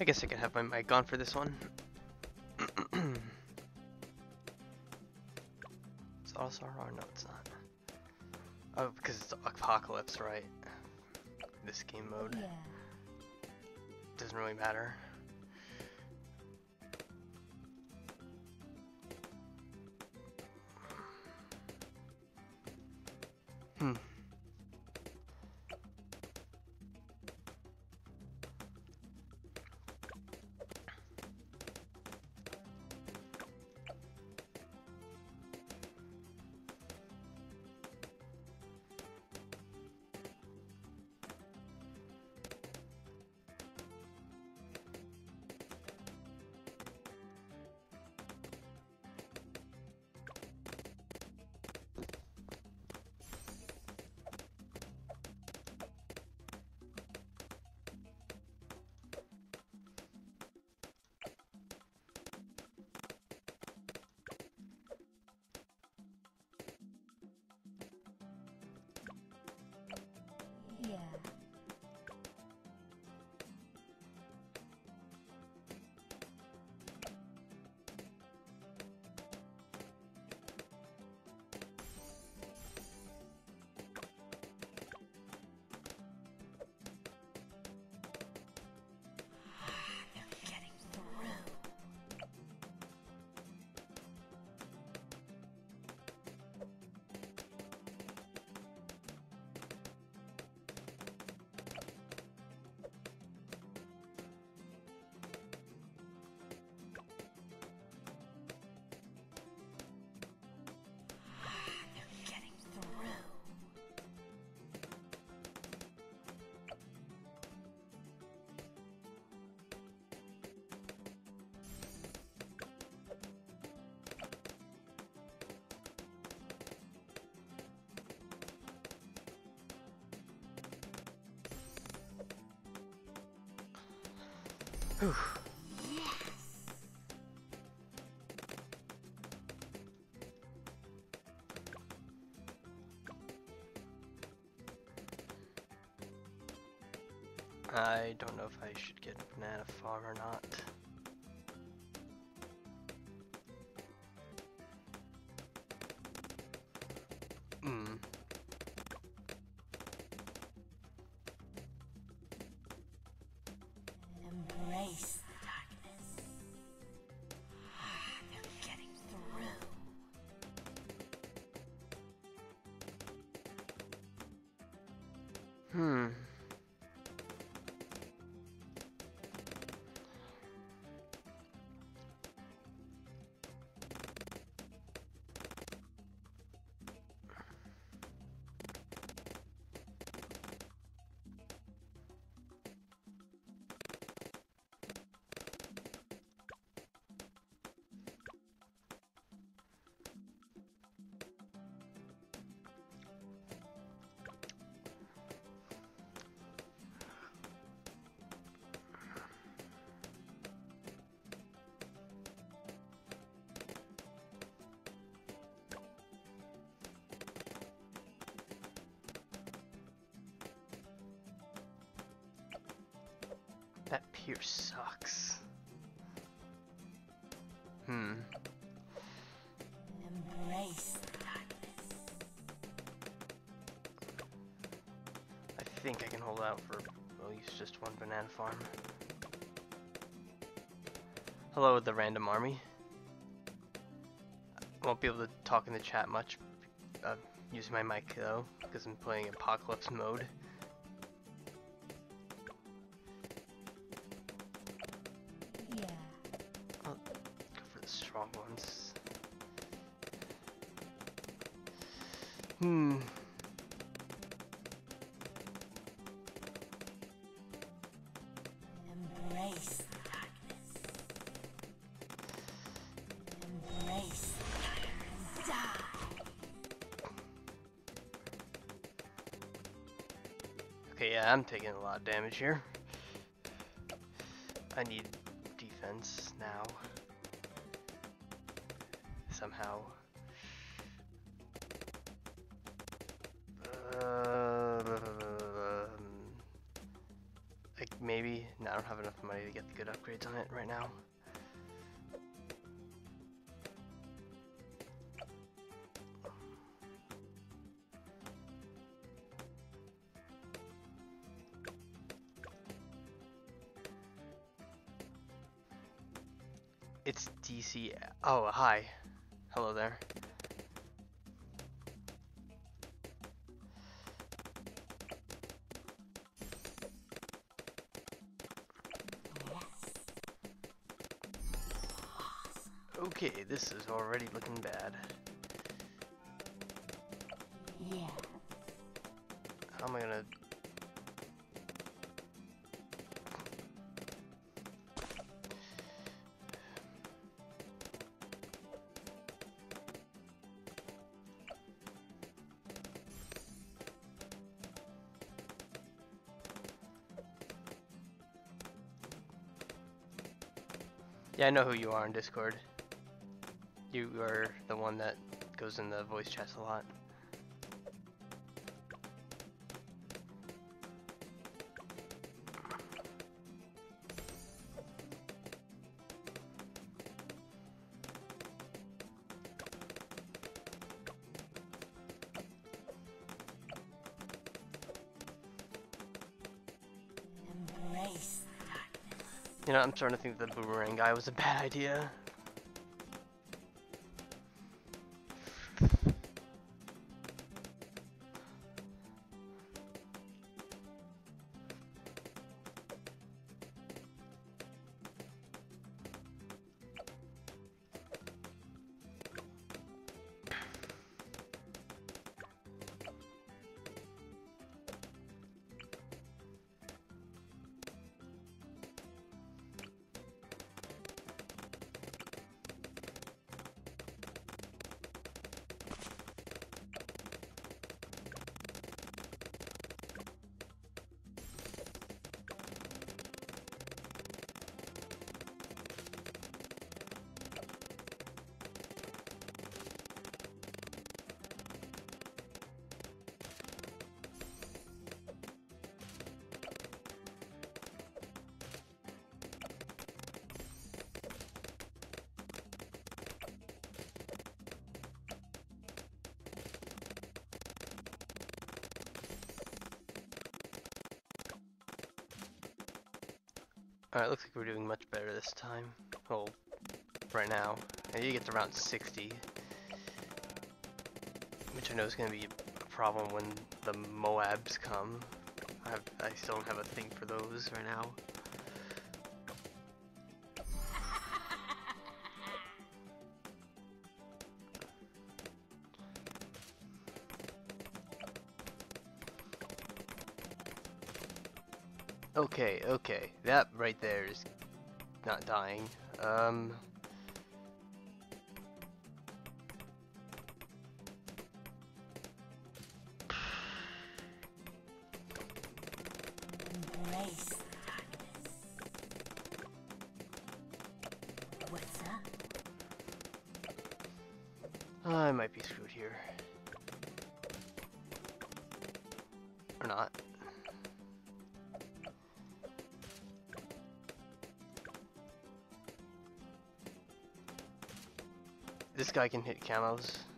I guess I can have my mic on for this one. it's also no it's not. Oh, because it's Apocalypse, right? This game mode. Yeah. Doesn't really matter. I don't know if I should get banana farm or not. That Pierce sucks. Hmm. Embrace. I think I can hold out for at least just one banana farm. Hello, the random army. I won't be able to talk in the chat much uh, using my mic though, because I'm playing Apocalypse mode. I'm taking a lot of damage here. I need defense now. Somehow. It's DC. Oh, hi. Hello there. Okay, this is already looking bad. Yeah, I know who you are on Discord. You are the one that goes in the voice chats a lot. You know, I'm starting to think the boomerang guy was a bad idea. Alright, looks like we're doing much better this time. Well, right now. And he gets around 60. Which I know is going to be a problem when the Moabs come. I, have, I still don't have a thing for those right now. Okay, okay. That right there is not dying. Um... guy can hit camos.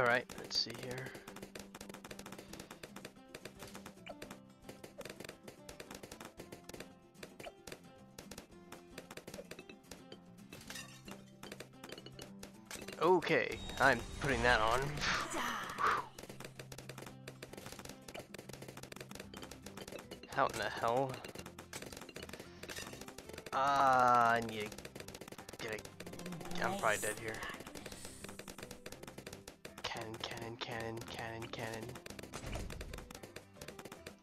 Alright, let's see here. Okay, I'm putting that on. How in the hell? Ah, I need to get a... I'm probably dead here.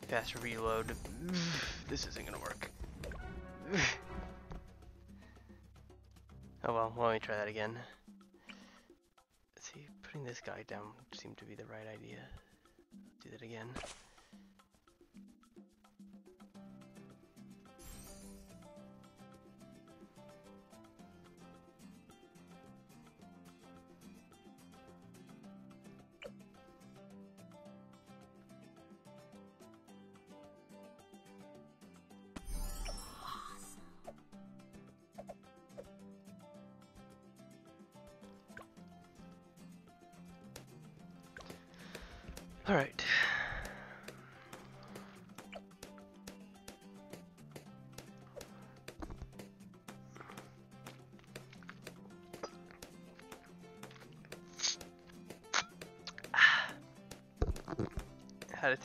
Fast reload. This isn't gonna work. Oh well, let don't try that again? See, putting this guy down seemed to be the right idea. Do that again.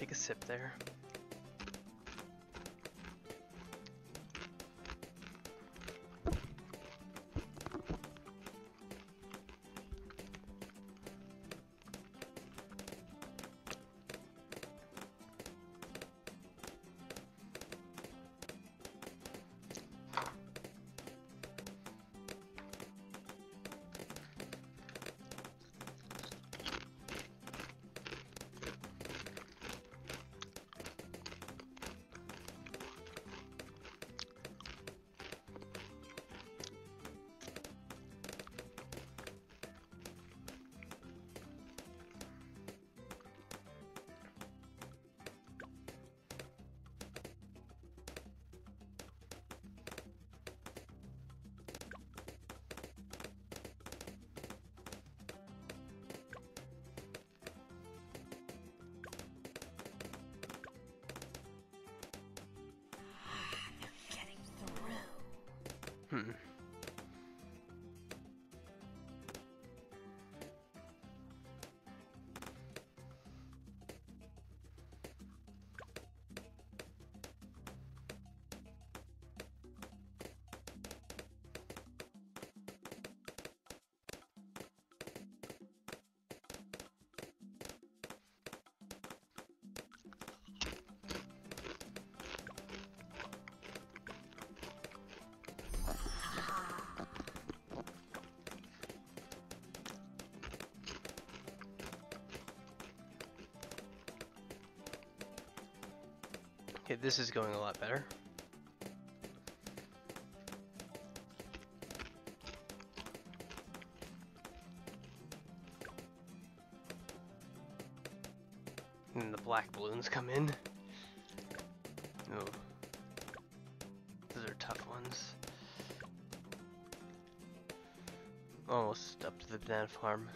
Take a sip there. Okay, this is going a lot better. And the black balloons come in. Oh. Those are tough ones. Almost up to the banana farm.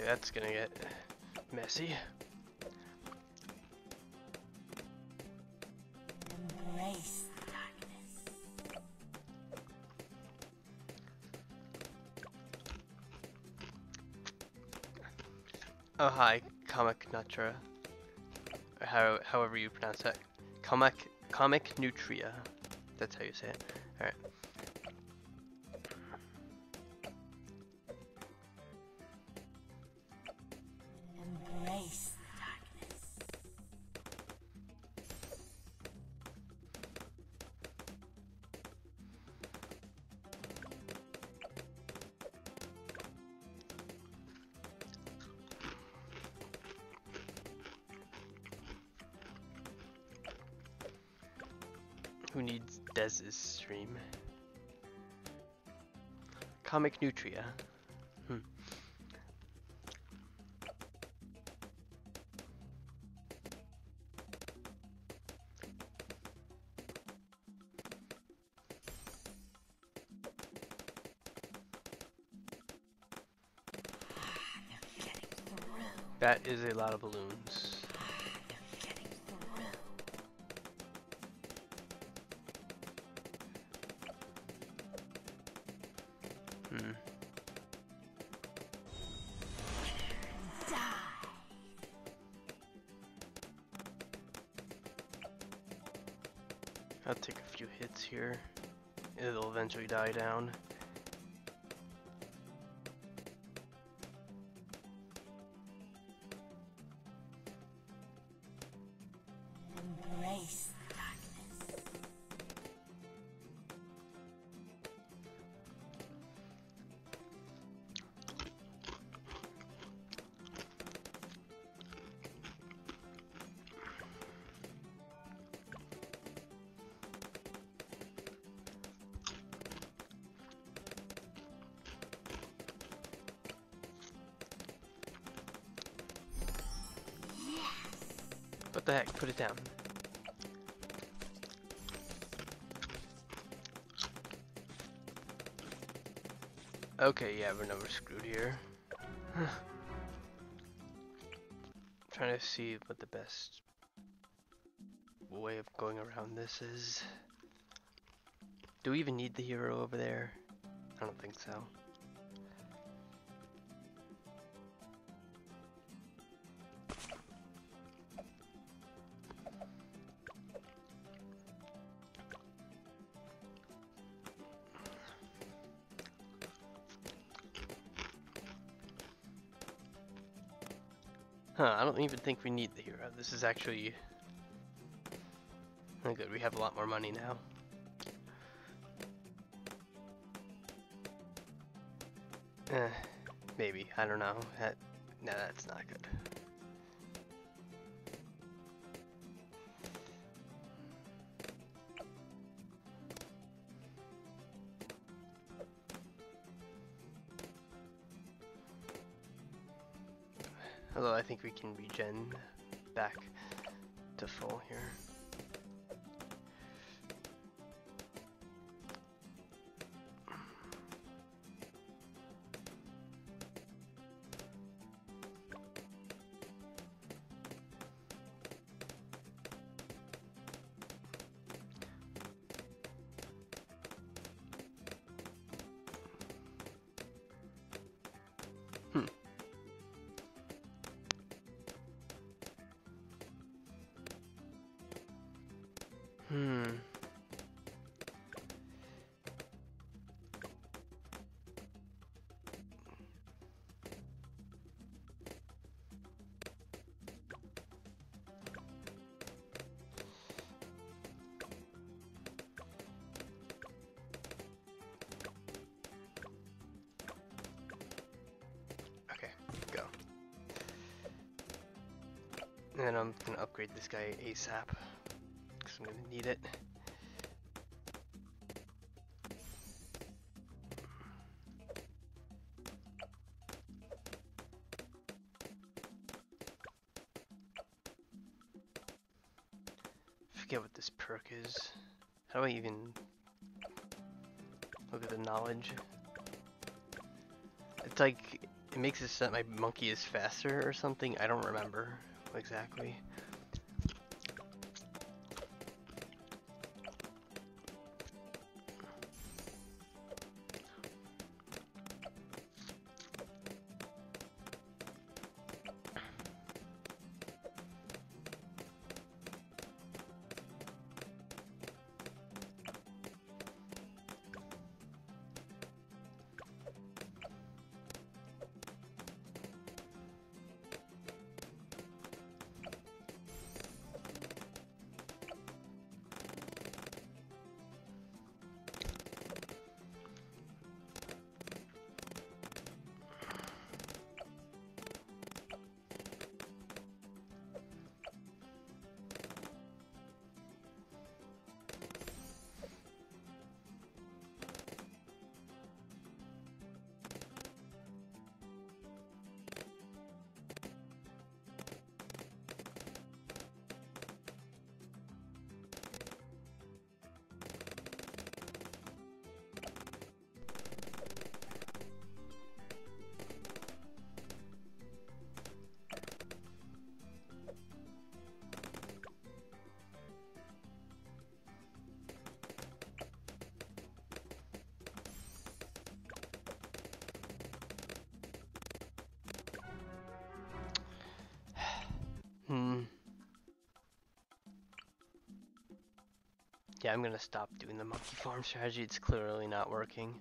Okay, that's gonna get messy. Embrace darkness. Oh hi, Comic Nutria. Or how, however you pronounce that. Comic Comic Nutria. That's how you say it. Alright. Dez's stream? Comic Nutria. Hmm. That is a lot of balloons. It'll eventually die down. What the heck? Put it down. Okay, yeah, we're never screwed here. Trying to see what the best way of going around this is. Do we even need the hero over there? I don't think so. Don't even think we need the hero. This is actually... Oh, good, we have a lot more money now. Eh, maybe, I don't know. That, no, that's not good. Think Hmm. Okay, go. And then I'm gonna upgrade this guy ASAP. I'm gonna need it. Forget what this perk is. How do I even look at the knowledge? It's like it makes it so that my monkey is faster or something. I don't remember exactly. Yeah, I'm gonna stop doing the monkey farm strategy. It's clearly not working.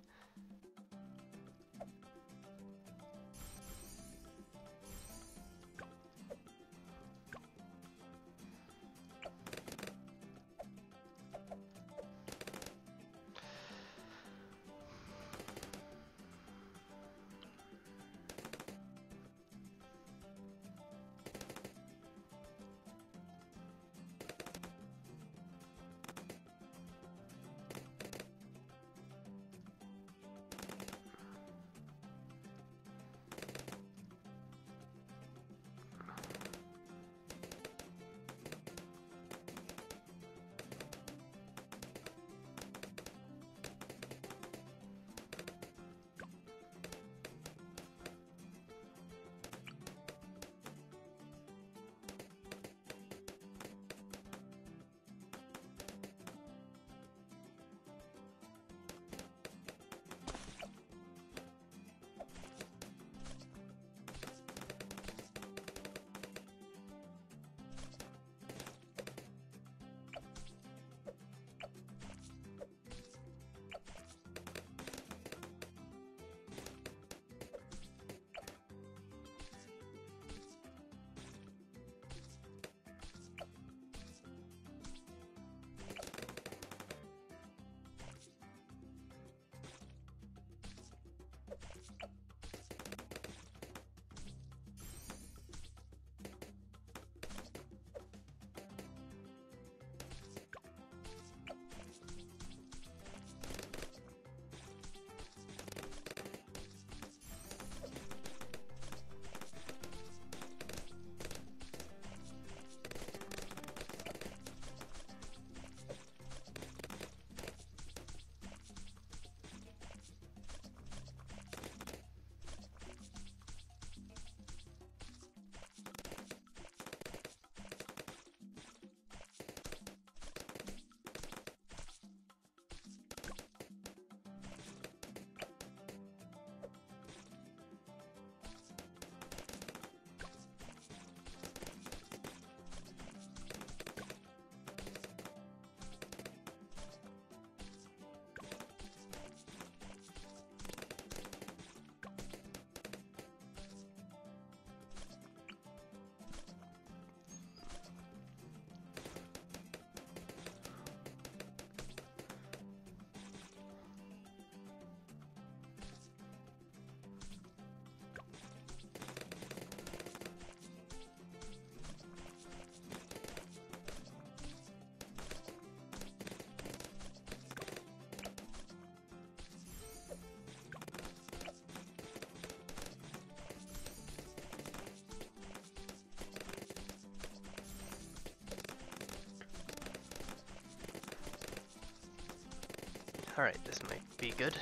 Alright, this might be good.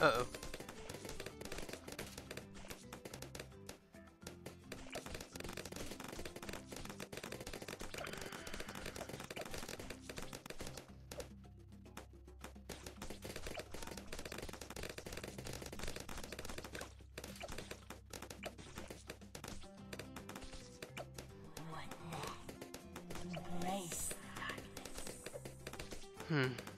Uh-oh. Hmm.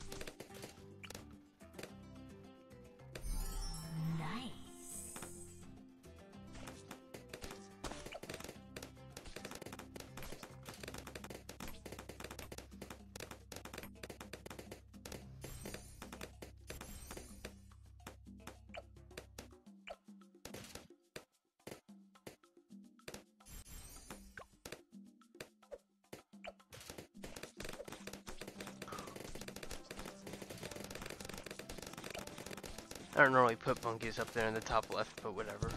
I don't normally put monkeys up there in the top left, but whatever.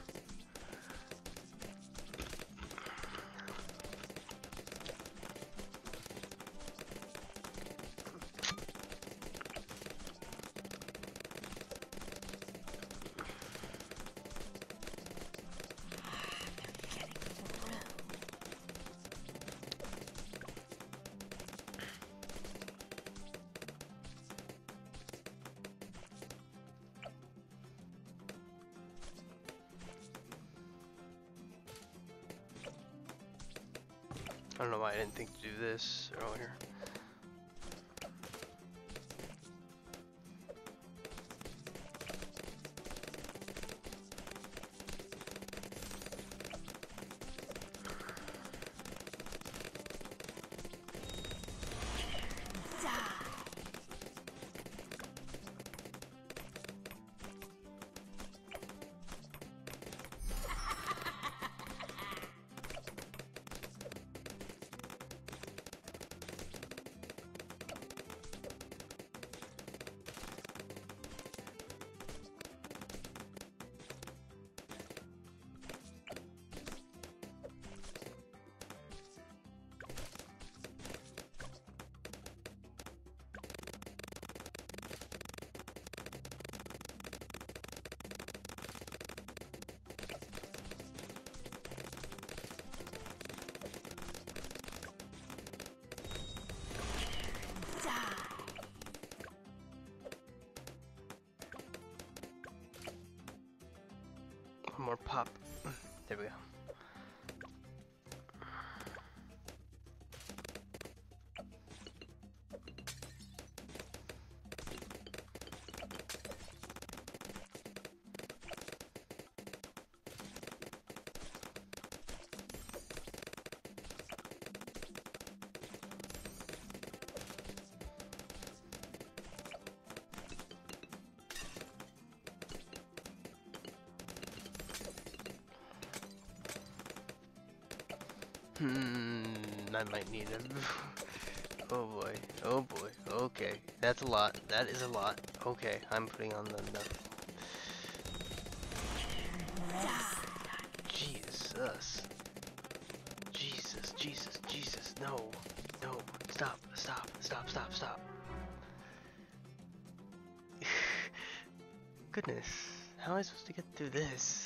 Didn't think to do this earlier. More pop. There we go. Hmm, I might need him. oh boy, oh boy, okay. That's a lot, that is a lot. Okay, I'm putting on the enough. Jesus. Jesus, Jesus, Jesus, no, no, stop, stop, stop, stop, stop. Goodness, how am I supposed to get through this?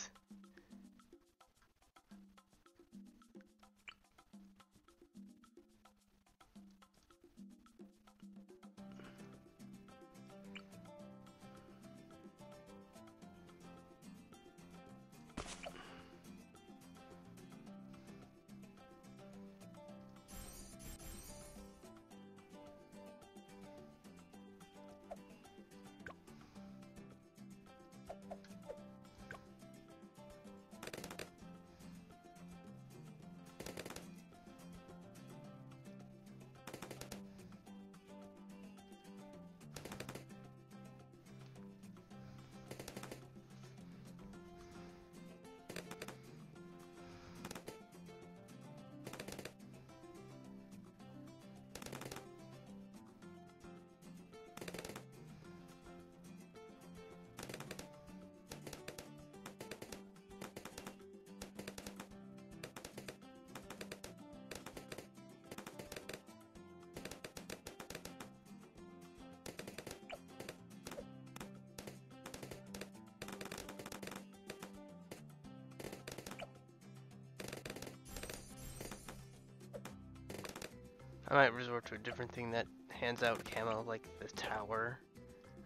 I might resort to a different thing that hands out camo, like the tower,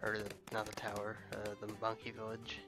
or the, not the tower, uh, the monkey village.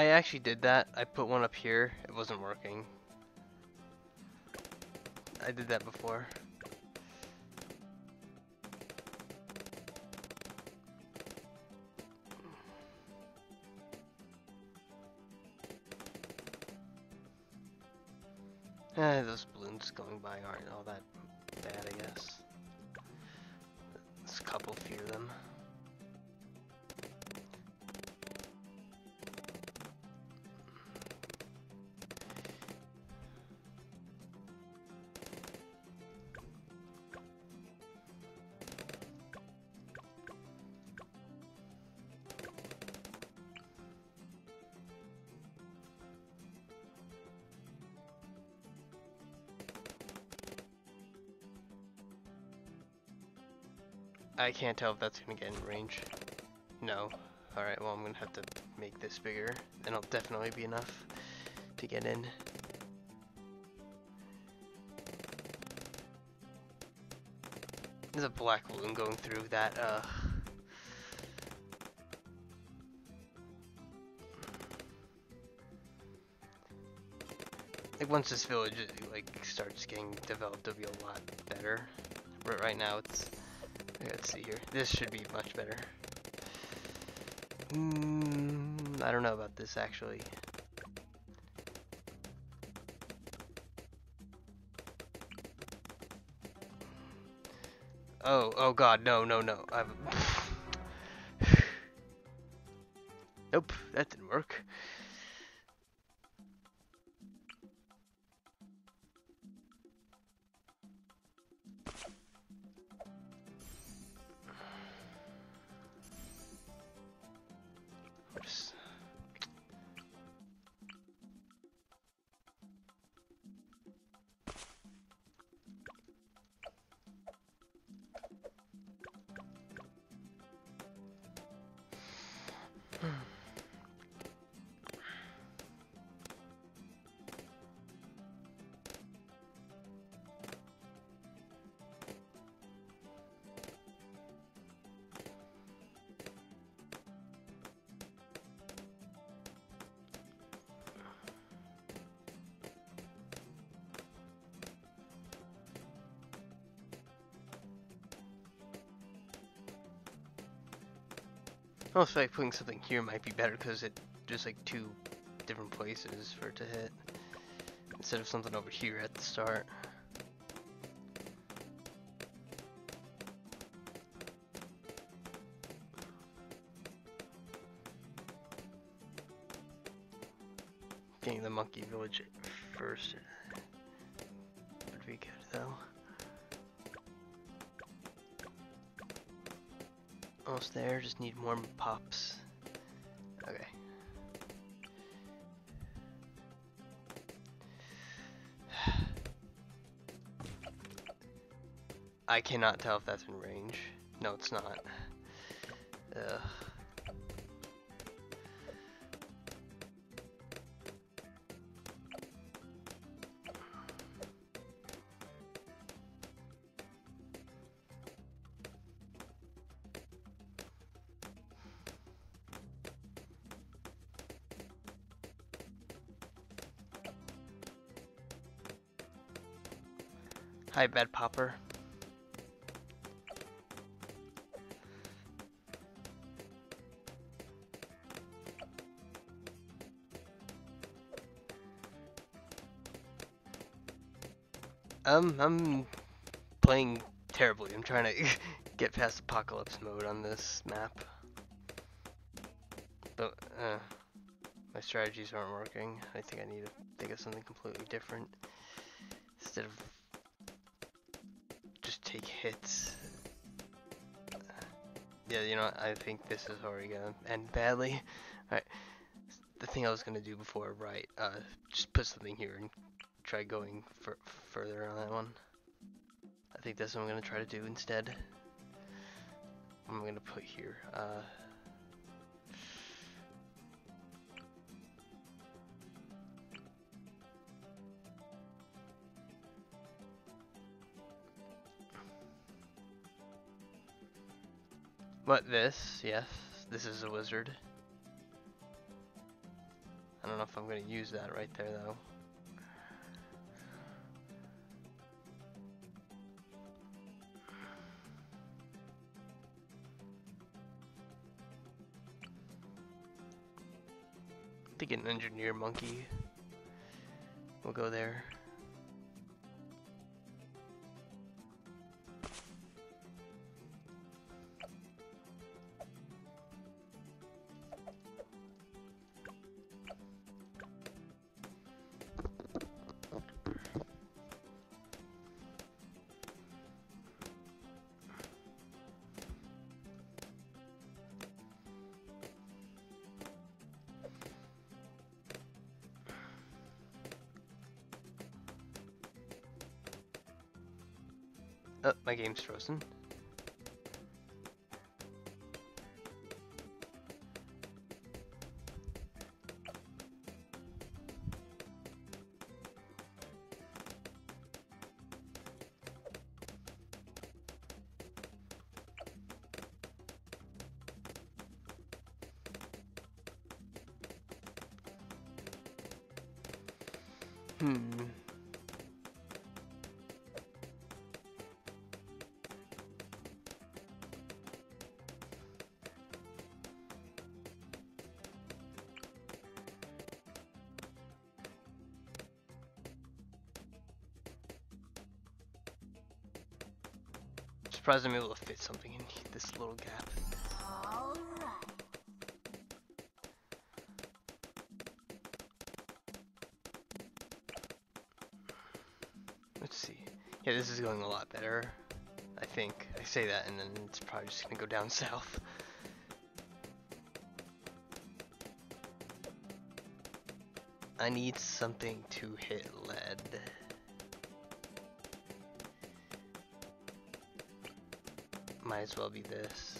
I actually did that. I put one up here. It wasn't working. I did that before. I can't tell if that's gonna get in range. No. Alright, well I'm gonna have to make this bigger. And it'll definitely be enough to get in. There's a black balloon going through that, uh... Like once this village like starts getting developed, it'll be a lot better. But right now it's Let's see here. This should be much better. Mm, I don't know about this actually. Oh, oh god, no, no, no. I'm... Feel like putting something here might be better because it just like two different places for it to hit instead of something over here at the start. Almost there, just need more pops. Okay. I cannot tell if that's in range. No, it's not. Ugh. Hi, Bed Popper. Um, I'm playing terribly. I'm trying to get past apocalypse mode on this map. But, uh, my strategies aren't working. I think I need to think of something completely different. Instead of take hits. Yeah, you know, I think this is already gonna end badly. Alright, the thing I was gonna do before, right, uh, just put something here and try going fur further on that one. I think that's what I'm gonna try to do instead. I'm gonna put here, uh, this? Yes, this is a wizard. I don't know if I'm going to use that right there, though. I think an engineer monkey will go there. My game's frozen. Surprised I'm able to fit something in this little gap. Let's see. Yeah, this is going a lot better. I think. I say that and then it's probably just gonna go down south. I need something to hit lead. Might as well be this.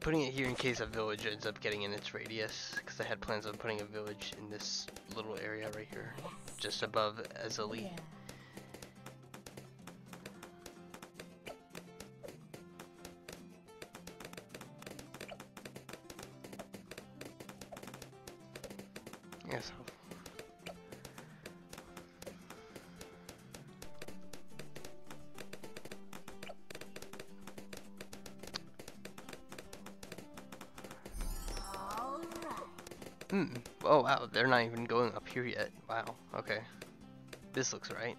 Putting it here in case a village ends up getting in its radius, because I had plans on putting a village in this little area right here, just above Azali. Yeah. Yeah, wow, they're not even going up here yet. Wow. Okay. This looks right.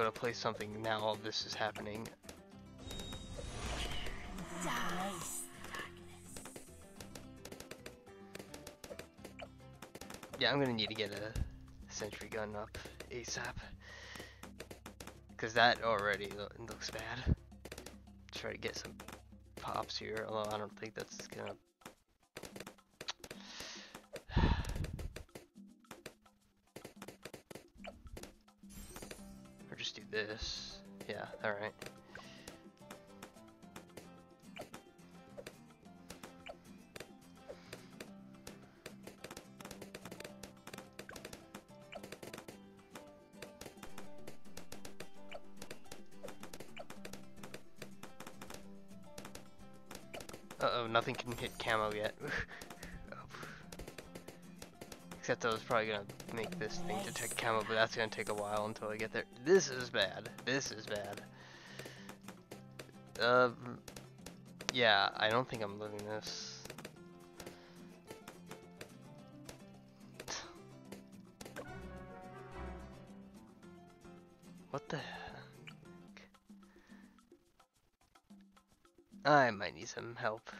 Go to play something, now all this is happening. Yeah, I'm gonna need to get a sentry gun up ASAP. Cause that already looks bad. Try to get some pops here, although I don't think that's gonna. Nothing can hit camo yet. Except I was probably gonna make this thing detect camo, but that's gonna take a while until I get there. This is bad. This is bad. Um, yeah, I don't think I'm living this. What the heck? I might need some help.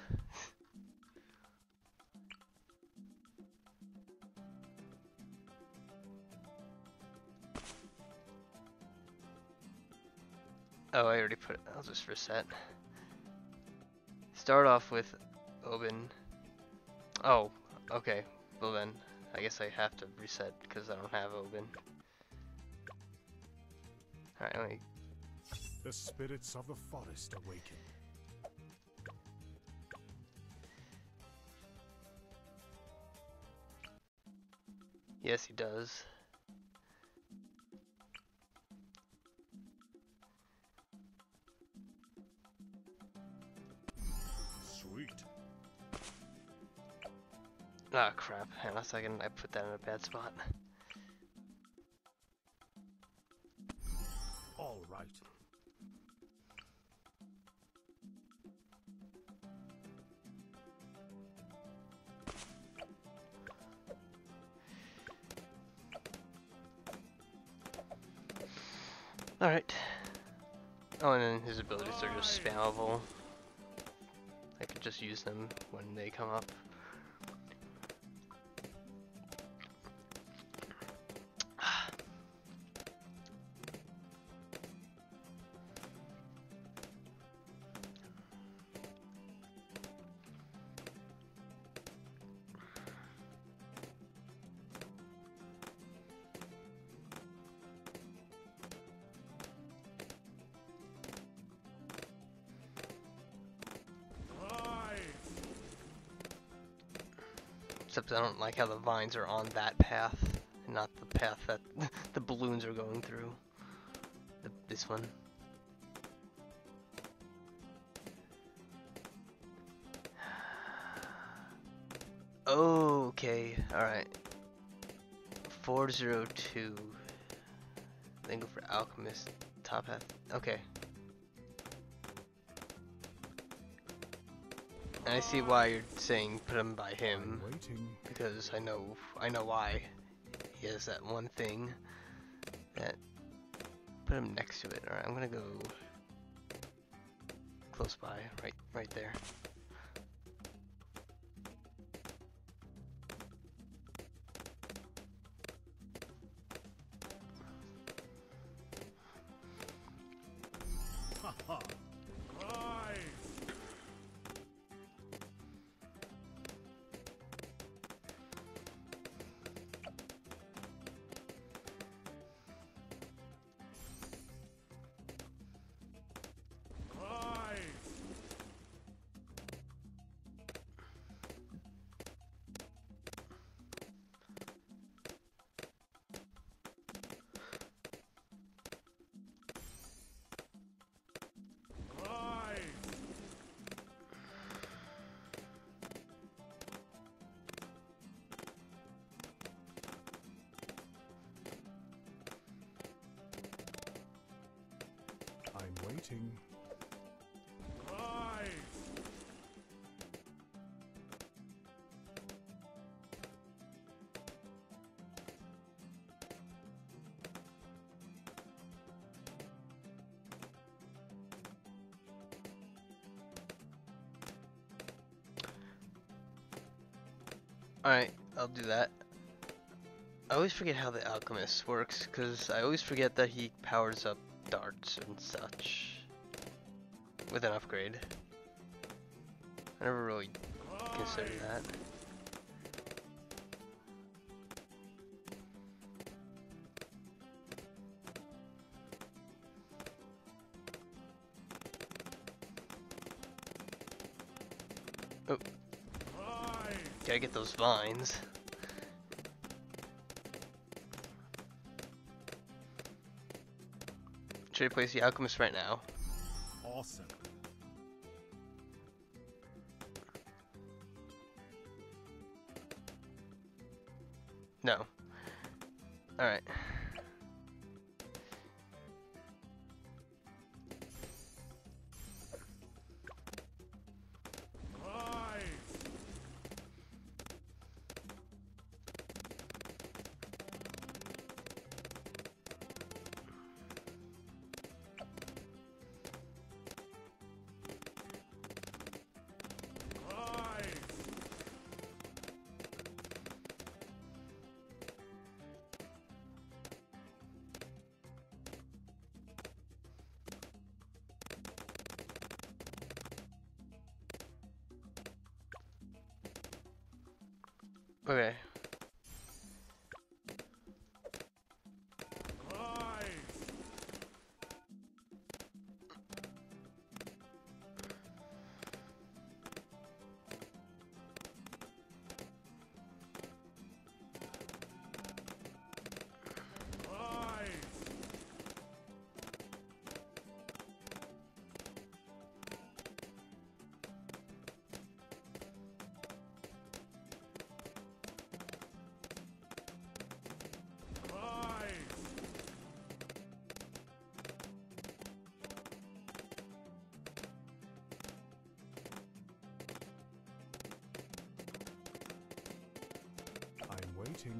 I'll just reset. Start off with Obyn. Oh, okay. Well then, I guess I have to reset because I don't have Obyn. Alright, let me The spirits of the forest awaken. Second. I put that in a bad spot. All right. Alright. Oh, and then his abilities are just spammable. I could just use them when they come up. Except I don't like how the vines are on that path, and not the path that the balloons are going through. The, this one. Okay, alright. 402. Then go for Alchemist, top half. Okay. And I see why you're saying put him by him because I know I know why. He has that one thing that put him next to it. Alright, I'm gonna go close by, right right there. Alright, I'll do that. I always forget how the alchemist works because I always forget that he powers up darts and such with an upgrade. I never really considered that. Get those vines. Should I place the alchemist right now? Awesome. Rise.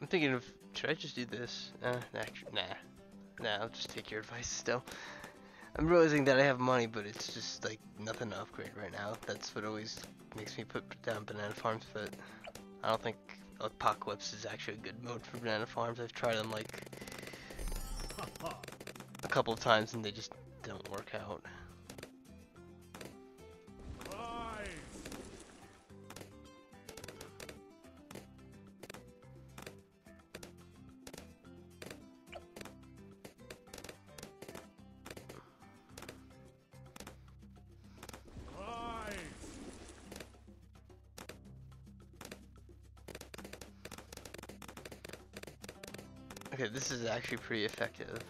I'm thinking of should I just do this? Uh, nah. Nah, I'll just take your advice still. I'm realizing that I have money, but it's just like nothing to upgrade right now. That's what always makes me put down banana farms, but I don't think Apocalypse is actually a good mode for banana farms. I've tried them like a couple of times and they just don't work out. Is actually pretty effective.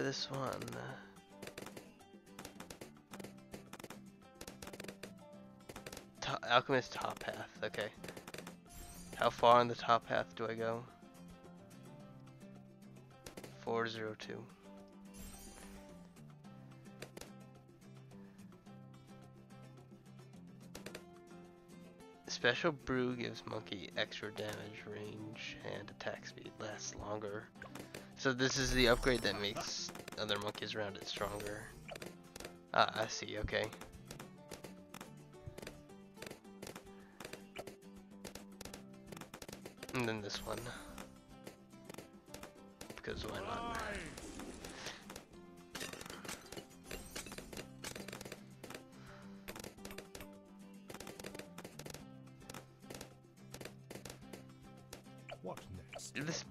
For this one? Alchemist top path, okay. How far on the top path do I go? 402. Special brew gives monkey extra damage, range, and attack speed lasts longer. So this is the upgrade that makes other monkeys around it stronger. Ah, I see, okay. And then this one. Because why not?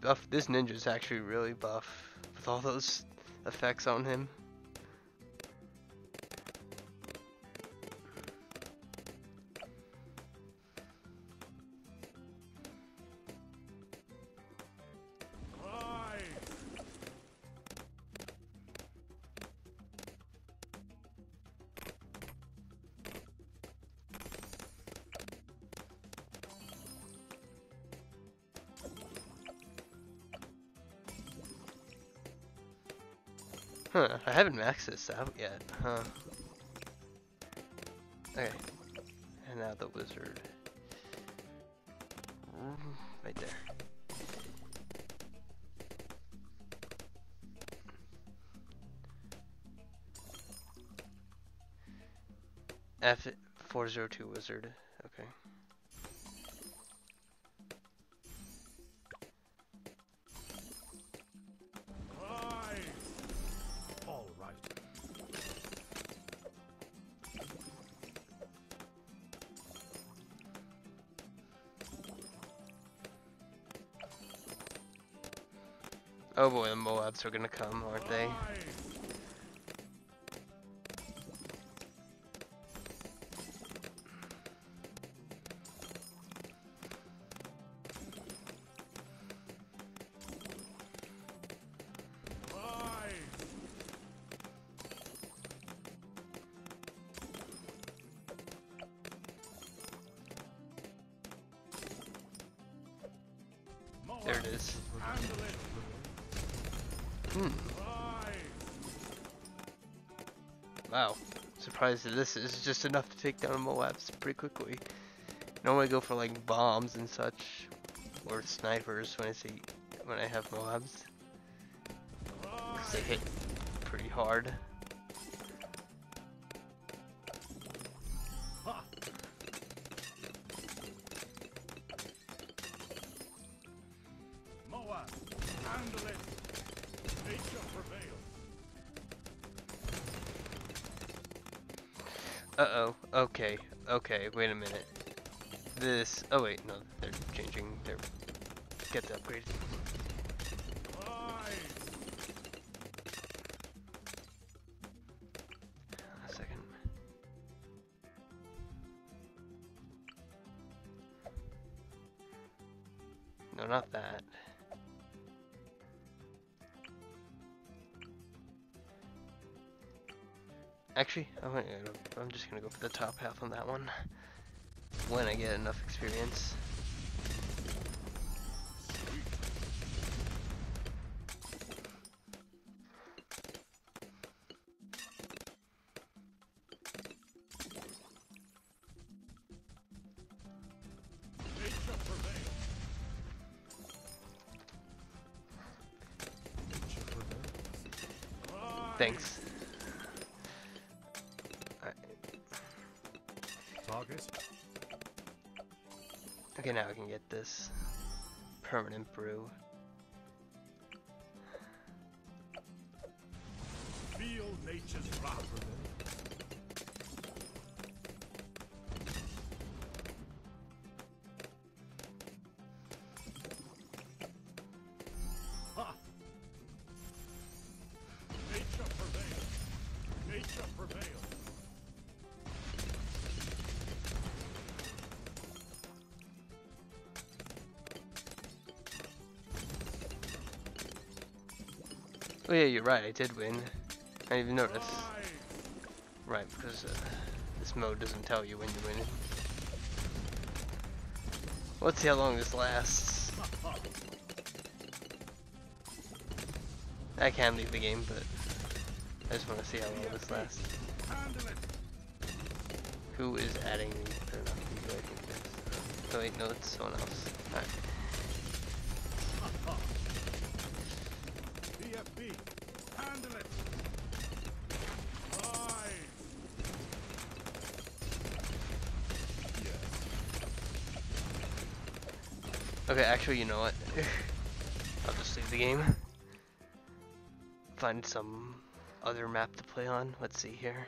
Buff, this ninja's actually really buff with all those effects on him. Haven't maxed this out yet, huh? Okay. And now the wizard. Mm, Right there. F402 wizard. Okay. Are gonna come, aren't they? There it is. Hmm. Wow. Surprised that this is just enough to take down Moabs pretty quickly. Normally I go for like bombs and such, or snipers when I see when I have Moabs, because they hit pretty hard. Okay. Wait a minute. This. Oh wait, no, they're changing. They're get the upgrade. Gonna go for the top half on that one. When I get enough experience. Thanks. Now I can get this permanent brew. Oh yeah, you're right, I did win. I didn't even notice. Right, because uh, this mode doesn't tell you when you win. Let's see how long this lasts. I can leave the game, but I just want to see how long this lasts. Who is adding me? I is. Oh wait, no, it's someone else. Alright. DFB. Handle it. Rise. Okay, actually, you know what? I'll just leave the game. Find some other map to play on. Let's see here.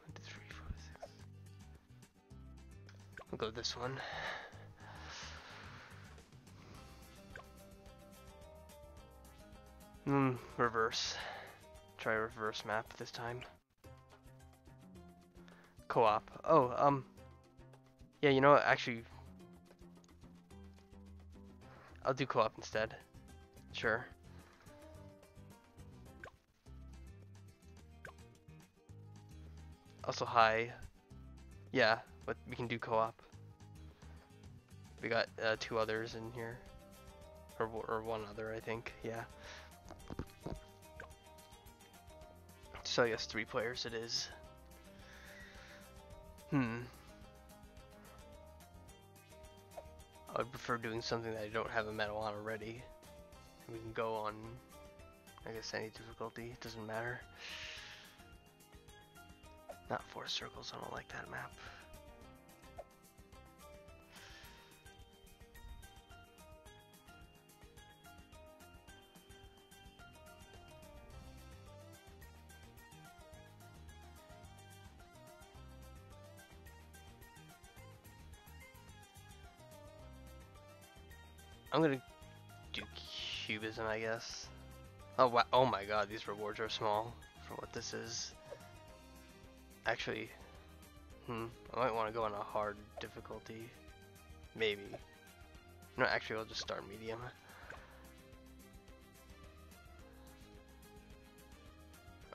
One, two, three, four, six. We'll go this one. Reverse map this time. Co-op. Oh, um. Yeah, you know what? Actually, I'll do co-op instead. Sure. Also, hi. Yeah, but we can do co-op. We got uh, two others in here, or or one other, I think. Yeah. So I guess three players it is. Hmm. I would prefer doing something that I don't have a medal on already. We can go on, I guess, any difficulty. It doesn't matter. Not four circles, I don't like that map. I'm gonna do cubism, I guess. Oh wow! Oh my god, these rewards are small for what this is. Actually, hmm, I might want to go on a hard difficulty. Maybe. No, actually, I'll just start medium.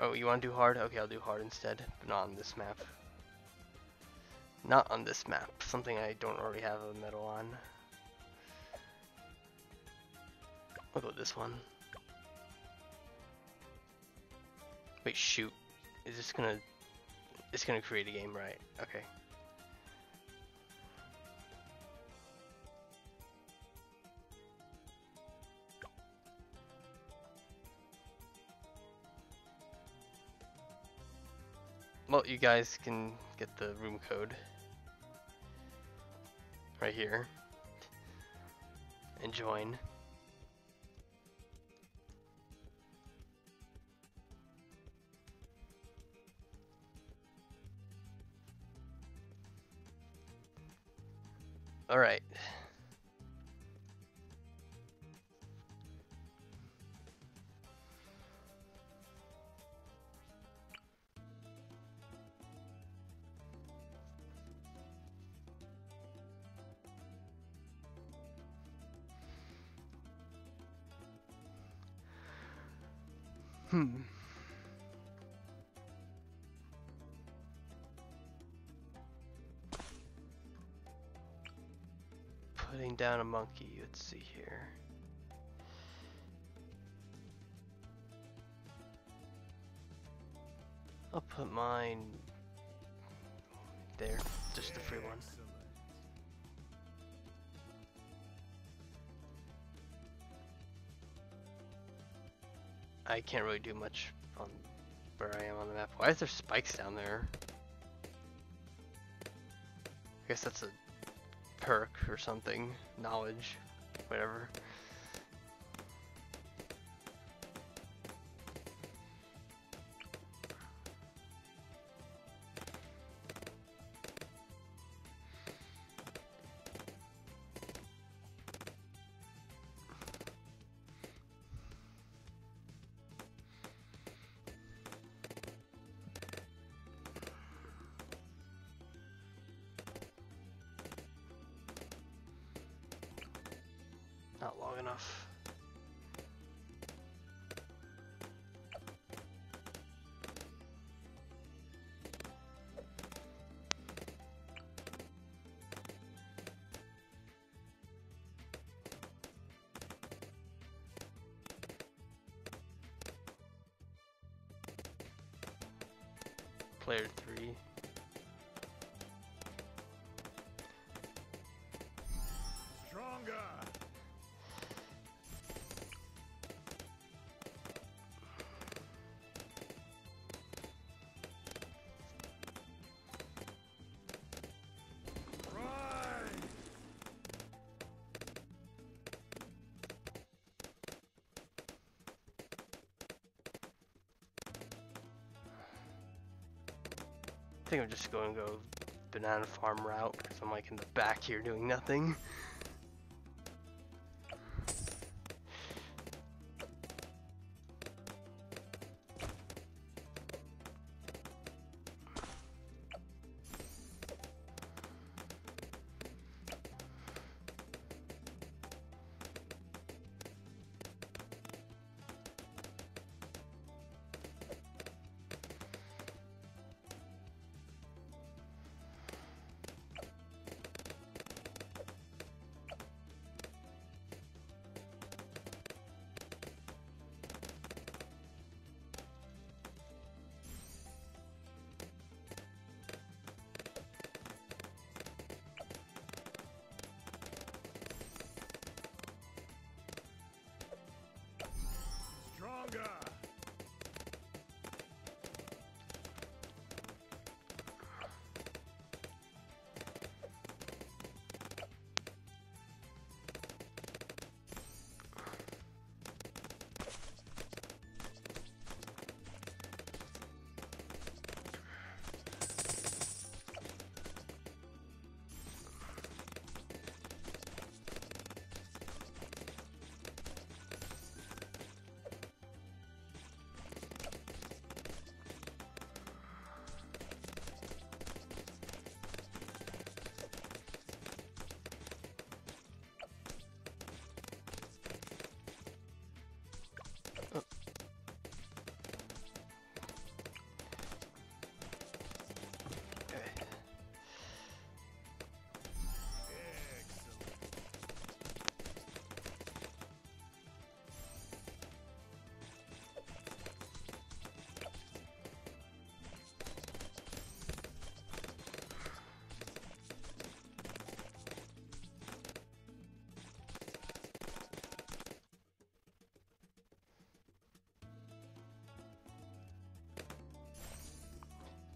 Oh, you want to do hard? Okay, I'll do hard instead, but not on this map. Not on this map. Something I don't already have a medal on. I'll go with this one. Wait, shoot. Is this gonna... It's gonna create a game, right? Okay. Well, you guys can get the room code right here and join. All right. Hmm. Monkey, let's see here. I'll put mine there, just the free one. I can't really do much on where I am on the map. Why is there spikes down there? I guess that's a perk or something. Knowledge. Whatever. player 3. I think I'm just going to go banana farm route because I'm like in the back here doing nothing.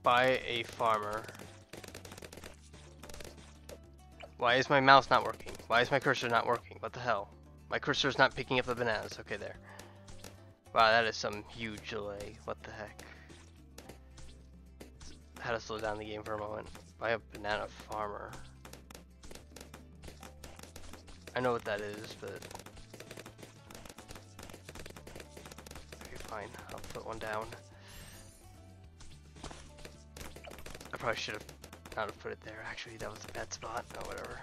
Buy a farmer. Why is my mouse not working? Why is my cursor not working? What the hell? My cursor is not picking up the bananas. Okay, there. Wow, that is some huge delay. What the heck? Had to slow down the game for a moment. Buy a banana farmer. I know what that is, but... Okay, fine. I'll put one down. Probably should have not have put it there. Actually, that was a bad spot. Oh, whatever.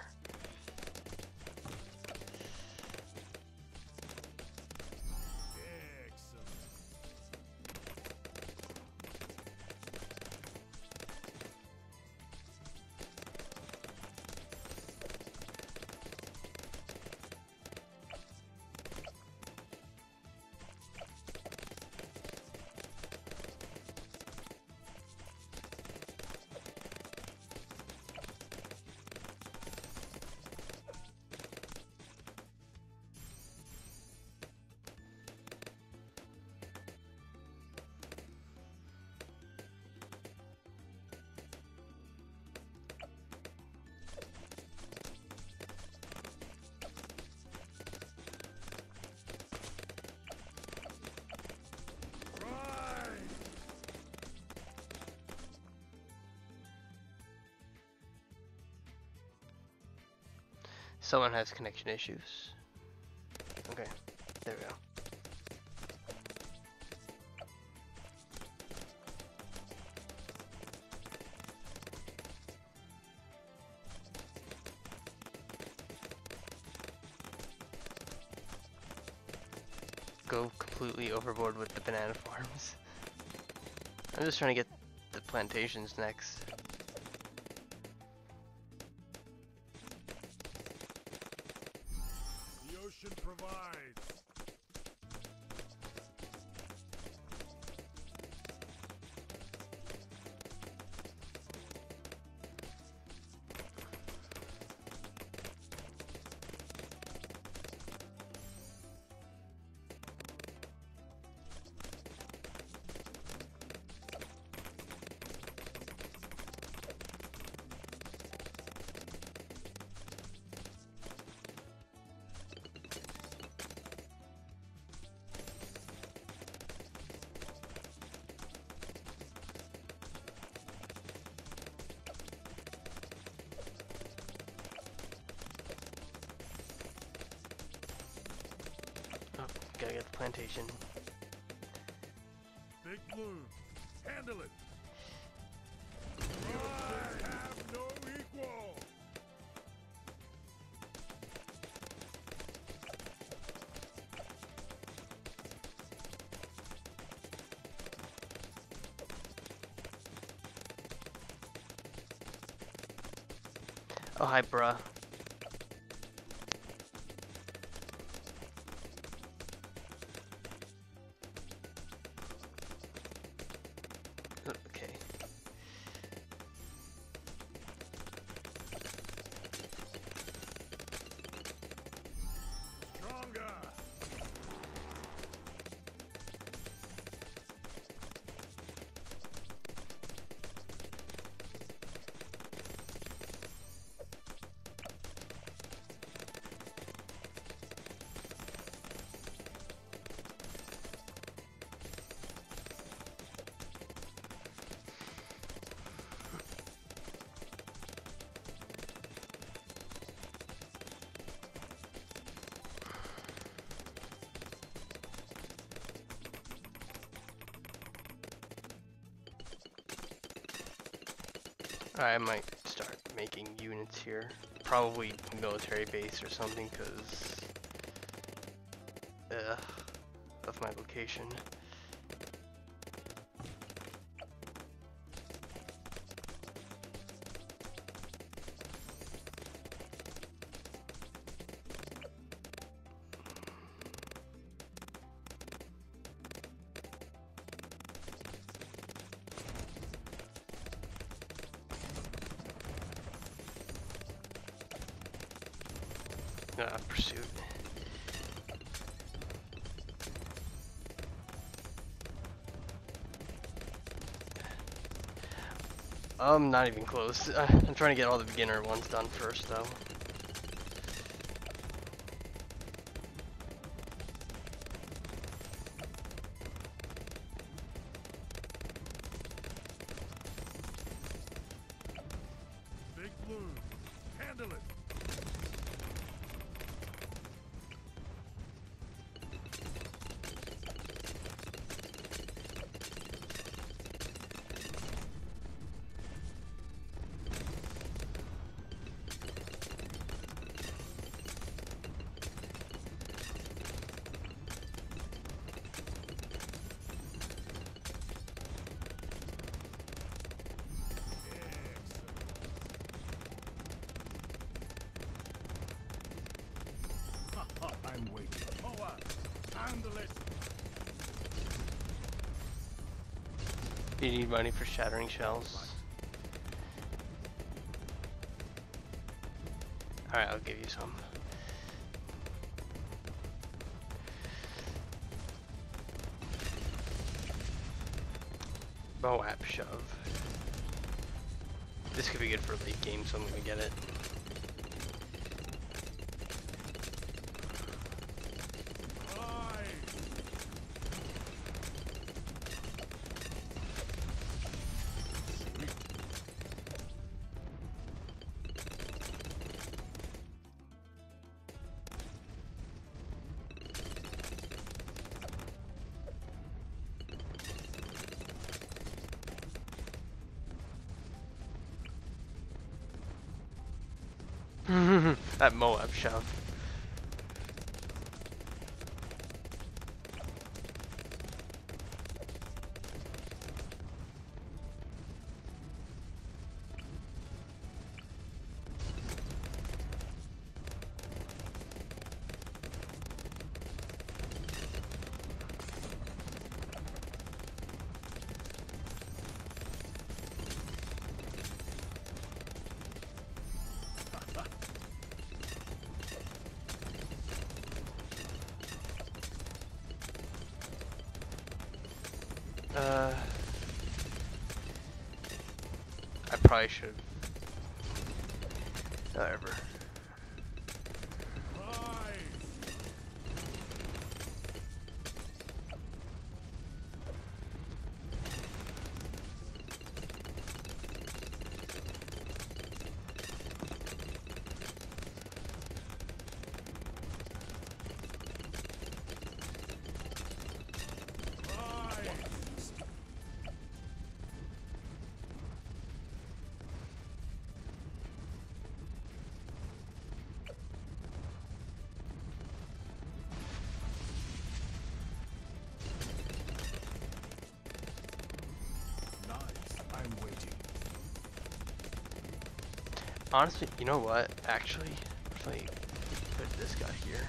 Someone has connection issues. Okay, there we go. Go completely overboard with the banana farms. I'm just trying to get the plantations next. Ocean gotta get the plantation. Big Blue. Handle it. I have no equal. Oh, hi, bruh. I might start making units here. Probably military base or something, because uh, of my location. Um, not even close. I'm trying to get all the beginner ones done first, though. You need money for shattering shells? Alright, I'll give you some. Moab shove. This could be good for late game, so I'm gonna get it. that Moab shove. I Honestly, you know what? Actually, if I put this guy here.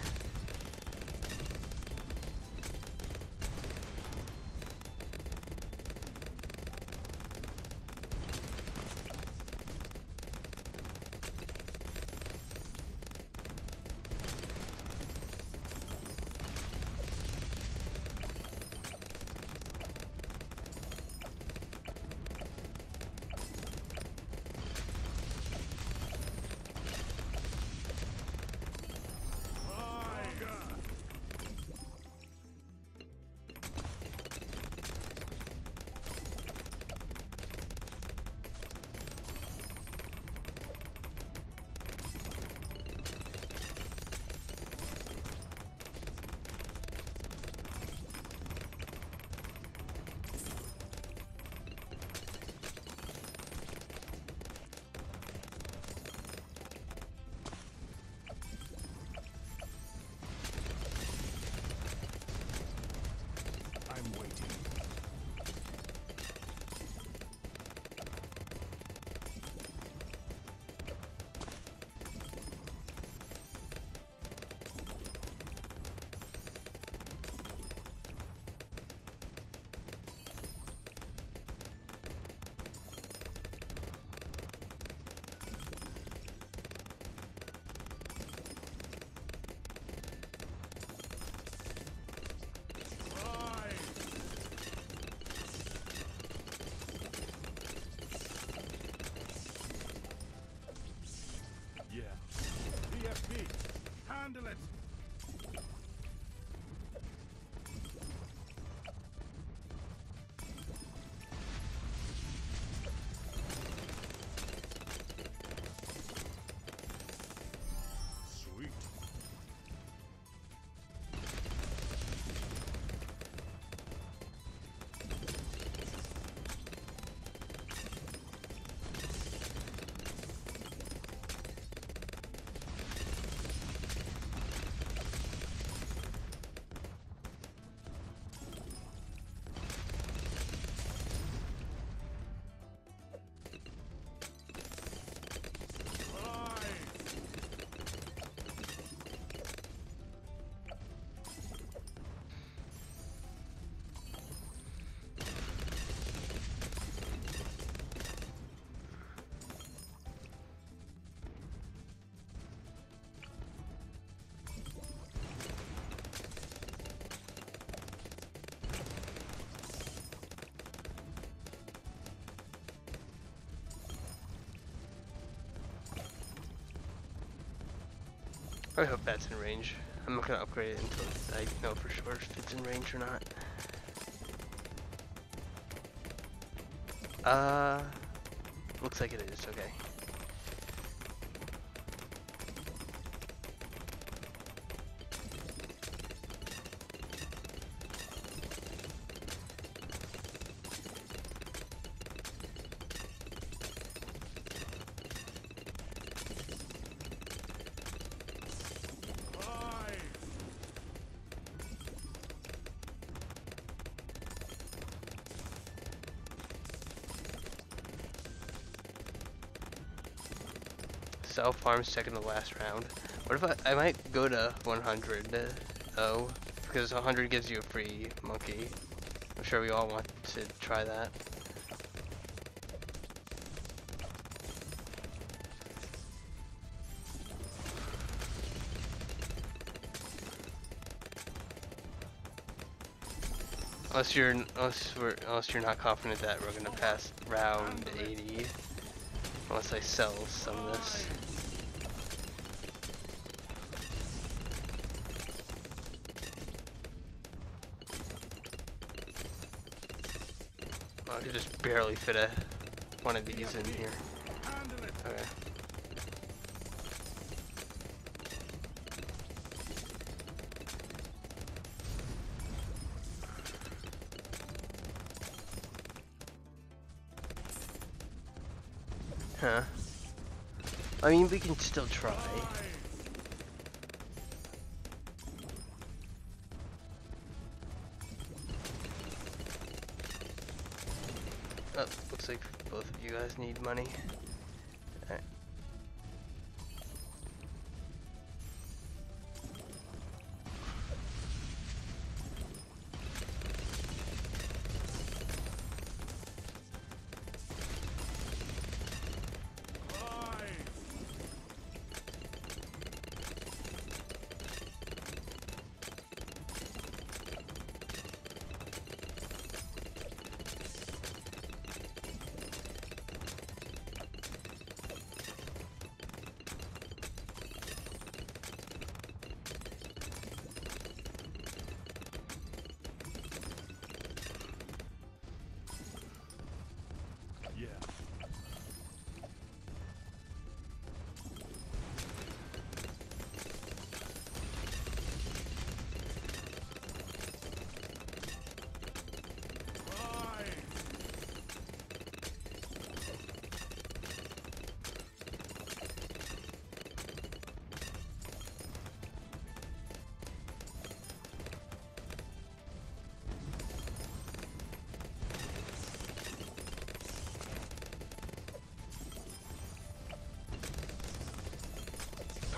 I hope that's in range. I'm not gonna upgrade it until I know for sure if it's in range or not. Uh, looks like it is, okay. Self farm second to last round. What if I, I might go to 100 uh, though, because 100 gives you a free monkey. I'm sure we all want to try that. Unless you're unless we're unless you're not confident that we're gonna pass round 80. Unless I sell some of this. Barely fit a one of these in here. Okay. Huh. I mean, we can still try. Guys need money.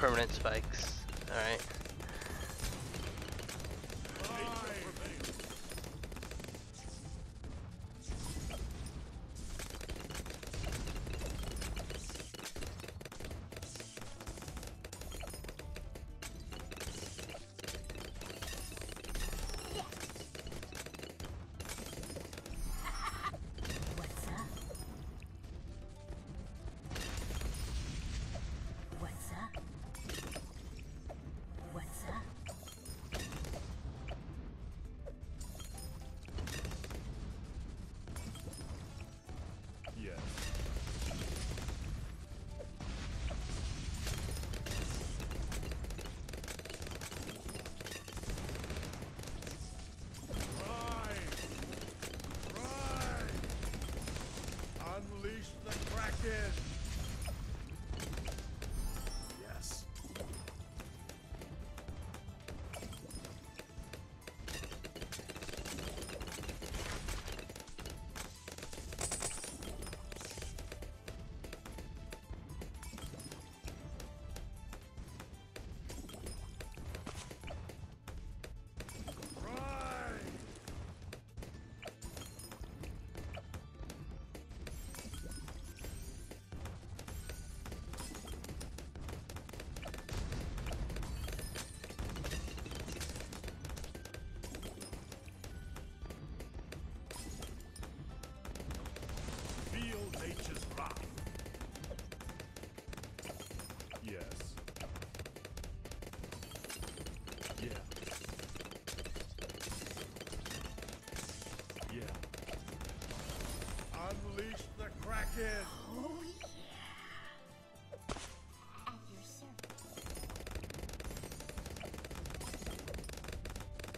Permanent spikes. Alright.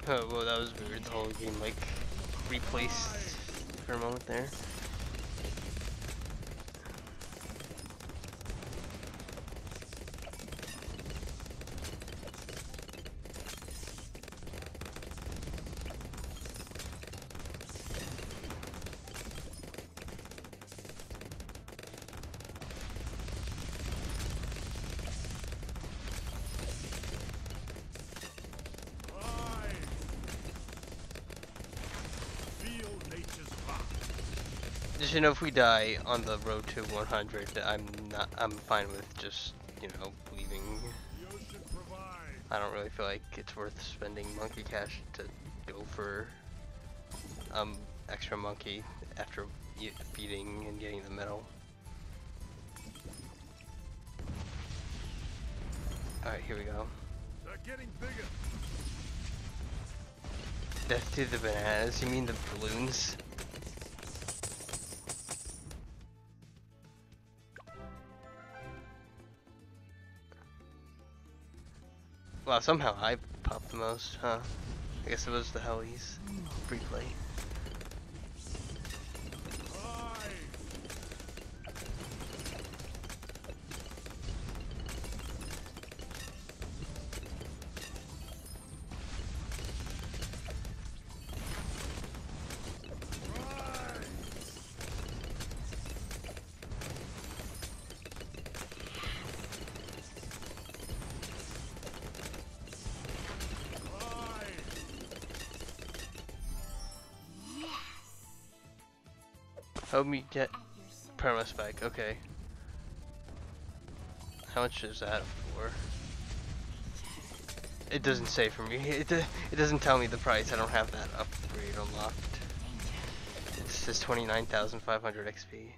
Oh, well, that was weird. The whole game, like, replaced for a moment there. Rise. Feel nature's wrath. Just you know, if we die on the road to 100, I'm not. I'm fine with just, you know, leaving. The ocean provides. I don't really feel like it's worth spending monkey cash to go for um extra monkey after beating and getting the medal. Alright, here we go. They're getting bigger. Death to the bananas. You mean the balloons? Wow, somehow I popped the most, huh? I guess it was the Hellies. Replay. Help me get perma spike. Okay. How much is that for? It doesn't say for me. It, it doesn't tell me the price. I don't have that upgrade unlocked. It says 29,500 XP.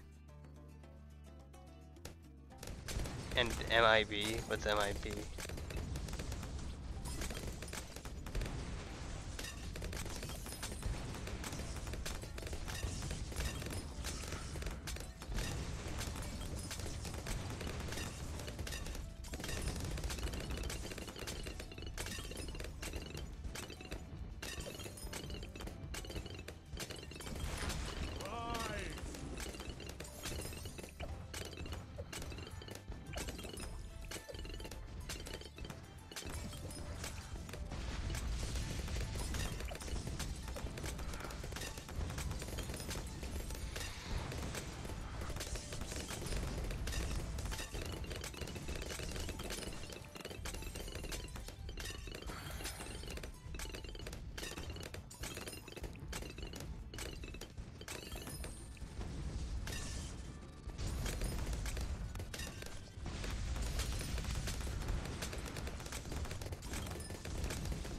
And MIB? What's MIB?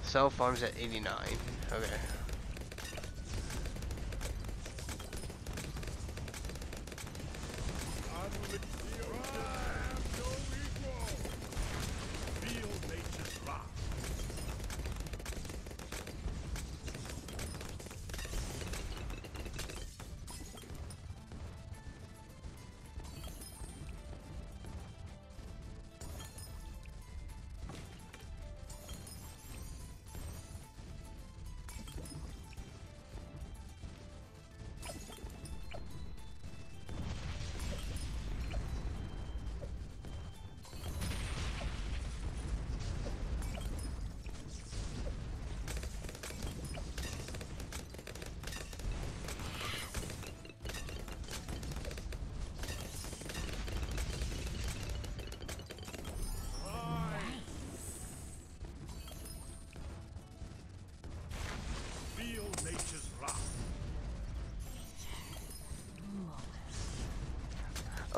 Sell farms at 89. Okay.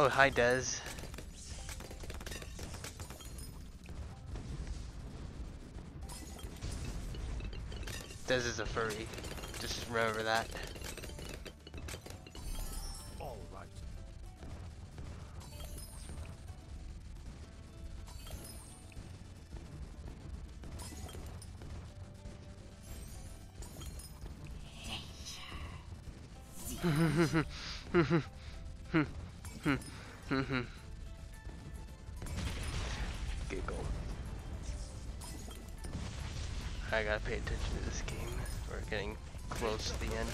Oh, hi, Dez. Dez is a furry. Just remember that. All right. Giggle. I gotta pay attention to this game. We're getting close to the end.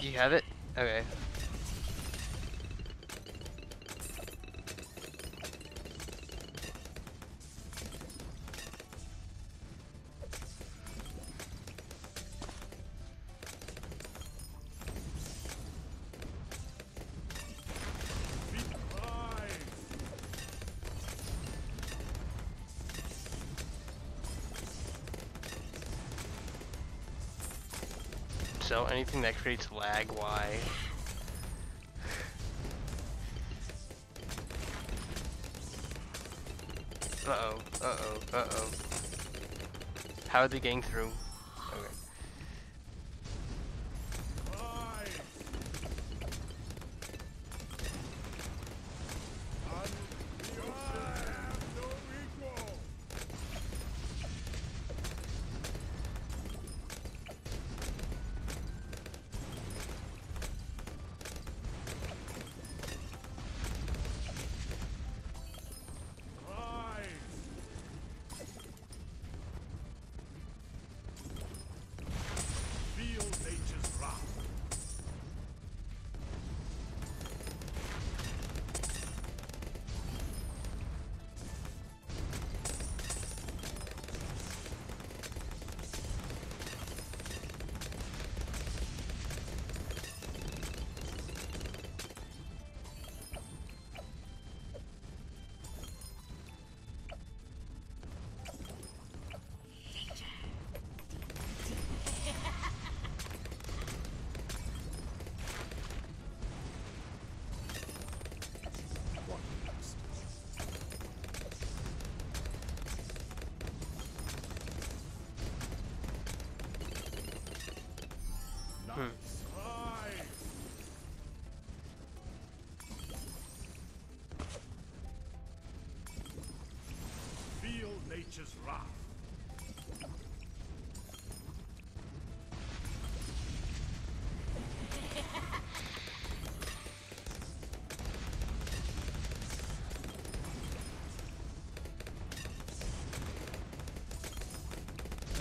You have it? Okay. So anything that creates lag, why? Uh-oh, uh-oh, uh-oh. How are they getting through?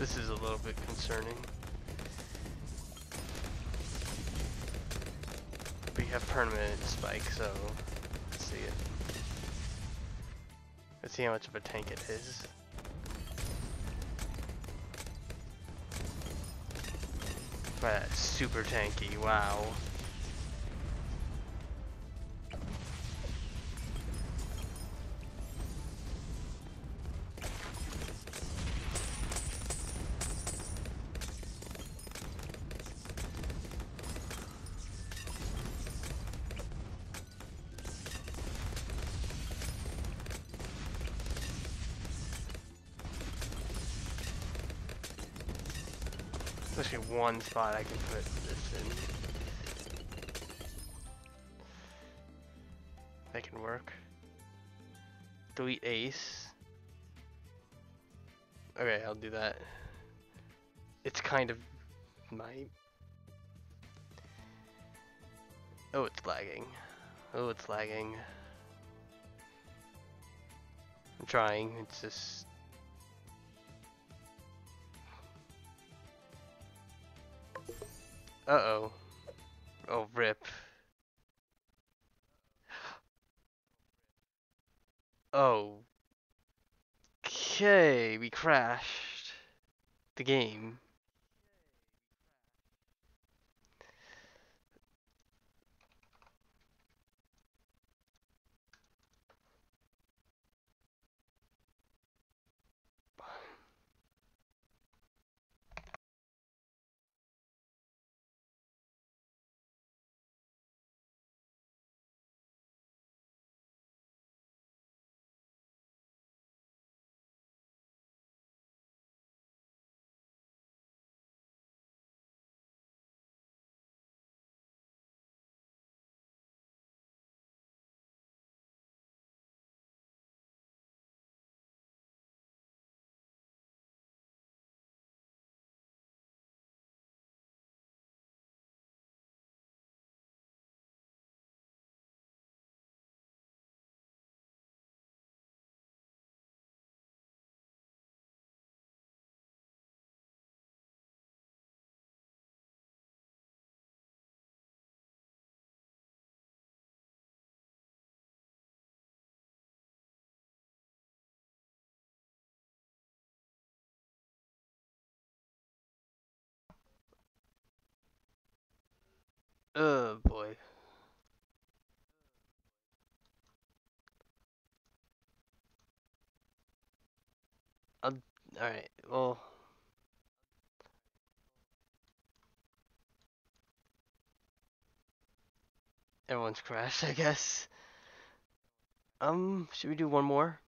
This is a little bit concerning. We have permanent spike, so let's see it. Let's see how much of a tank it is. That's super tanky, wow. One spot I can put this in. That can work. Delete ace. Okay, I'll do that. It's kind of my... Oh, it's lagging. Oh, it's lagging. I'm trying, it's just... Oh boy. Alright, well. Everyone's crashed, I guess. Um, should we do one more?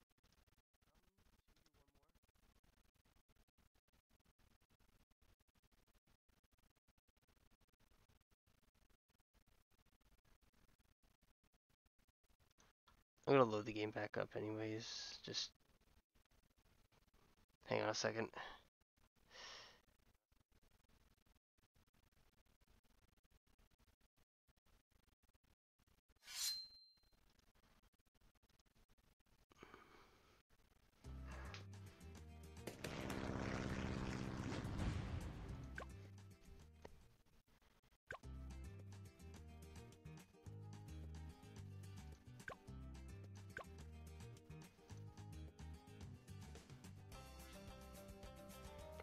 I'm gonna load the game back up anyways. Just hang on a second.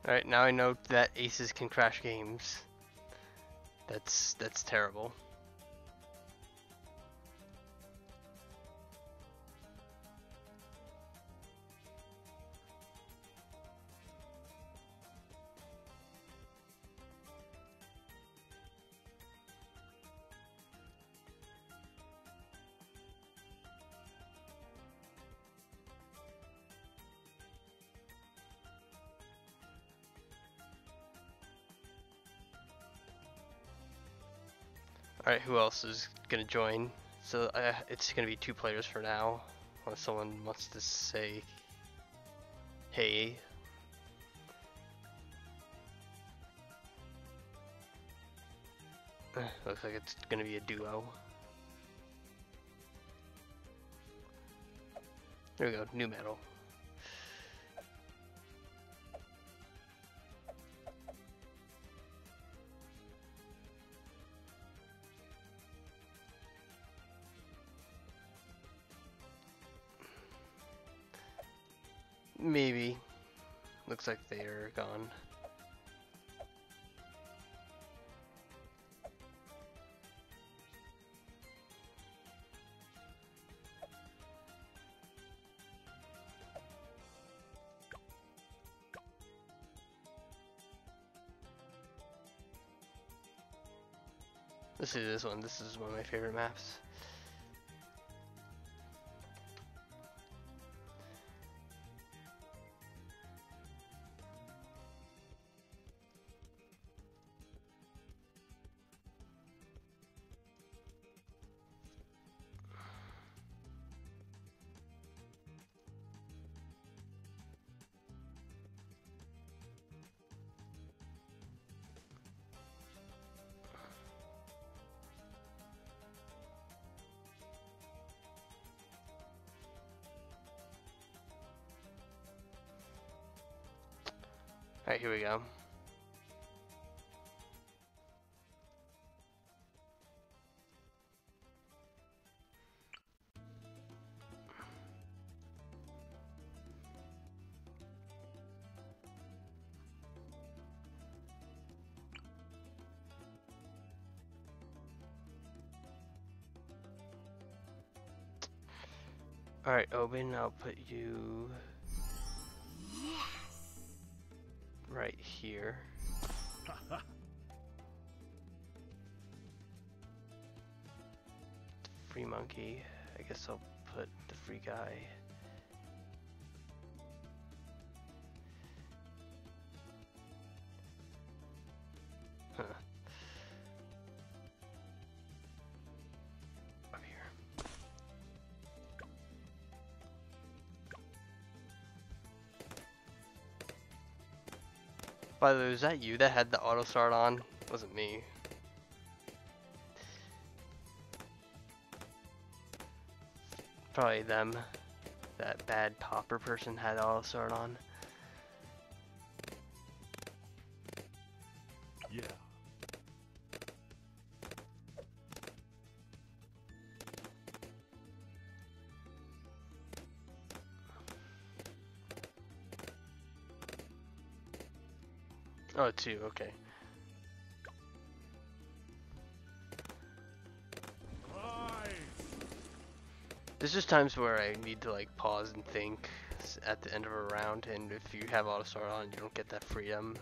Alright, now I know that aces can crash games. That's that's terrible. Alright, who else is gonna join? So uh, it's gonna be two players for now. Unless someone wants to say, hey. Looks like it's gonna be a duo. There we go, new metal. Looks like they're gone. Let's this one. This is one of my favorite maps. Alright, Obyn, I'll put you right here. Free monkey. I guess I'll put the free guy. By the way, was that you that had the auto start on? Wasn't me. Probably them. That bad popper person had auto start on. Oh, two, okay. There's just times where I need to like pause and think at the end of a round, and if you have auto start on, you don't get that freedom.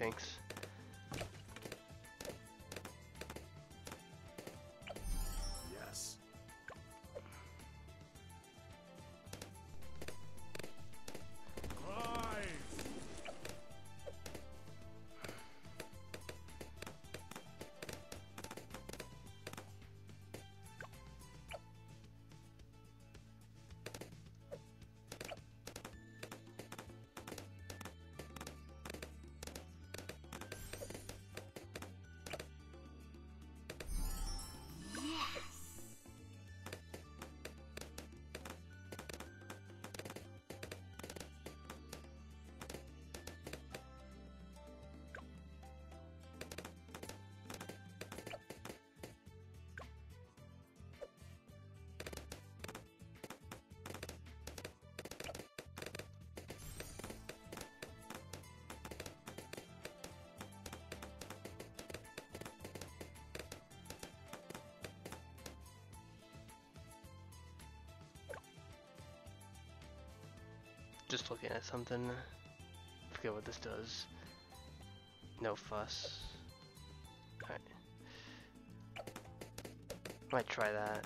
Thanks. Just looking at something. Forget what this does. No fuss. Alright. Might try that.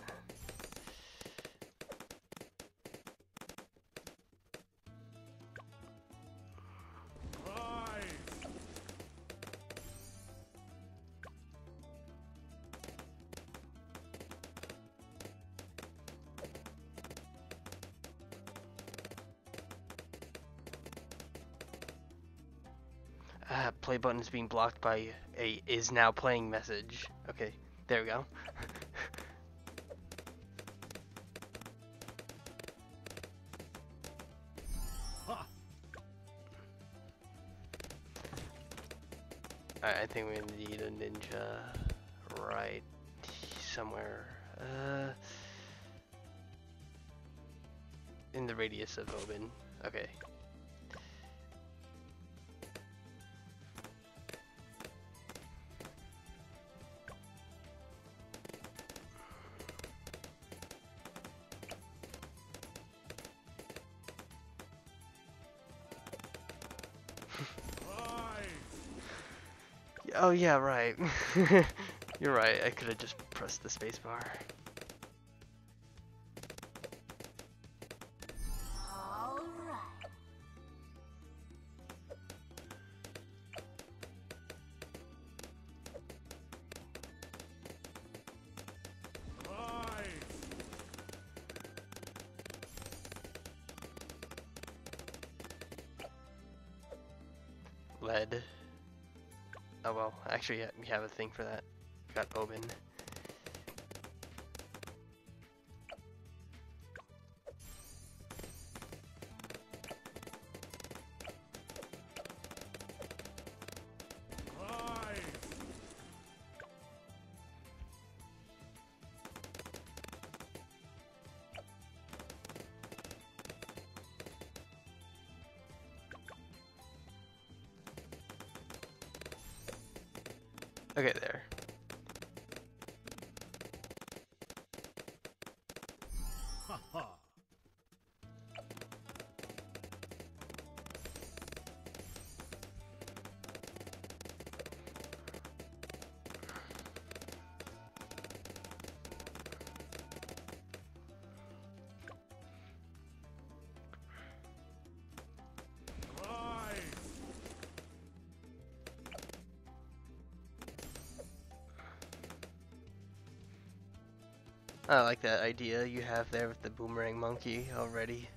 play button is being blocked by a is now playing message. Okay, there we go. huh. I think we need a ninja right somewhere. Uh, in the radius of Obyn. Okay. Yeah, right. You're right. I could have just pressed the spacebar. Actually, yeah, we have a thing for that. Got Obyn. I like that idea you have there with the boomerang monkey already.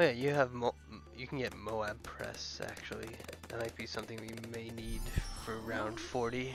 Oh yeah, you have Mo you can get Moab press actually. That might be something we may need for round 40.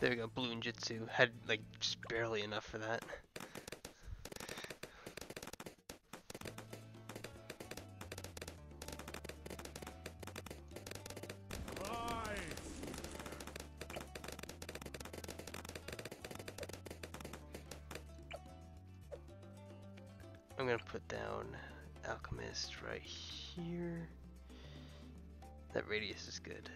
There we go, Bloon Jitsu. Had like just barely enough for that. I'm gonna put down Alchemist right here. That radius is good.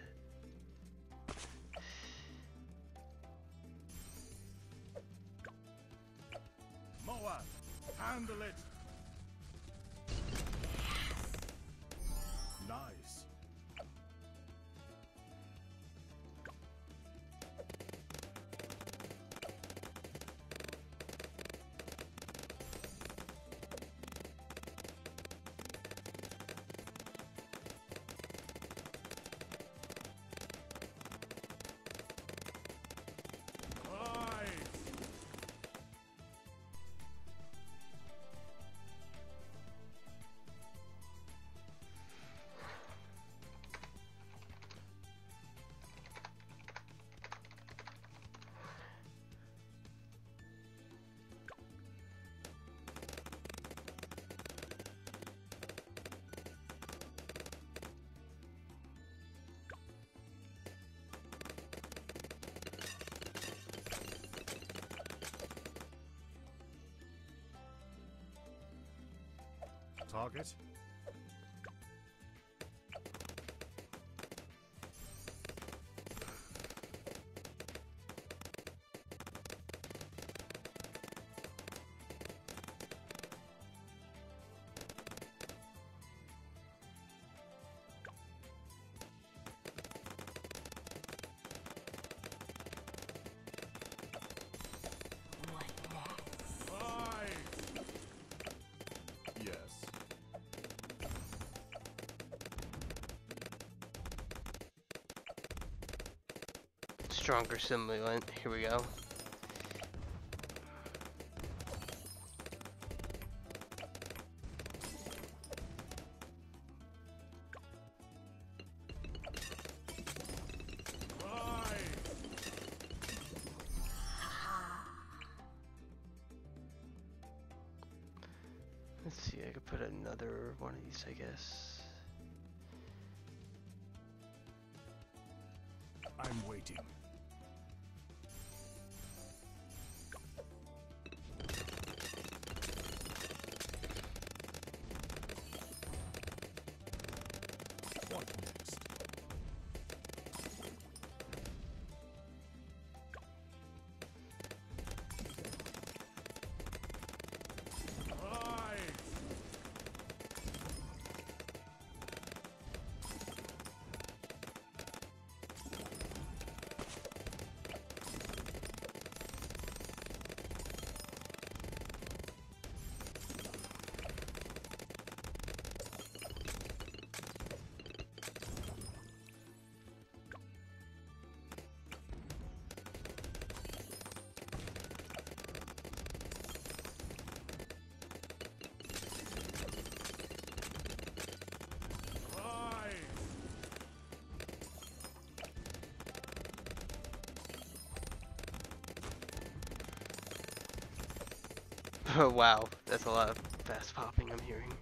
Target. Stronger Stimulant. Here we go. Let's see, I could put another one of these, I guess. Oh wow, that's a lot of fast popping I'm hearing.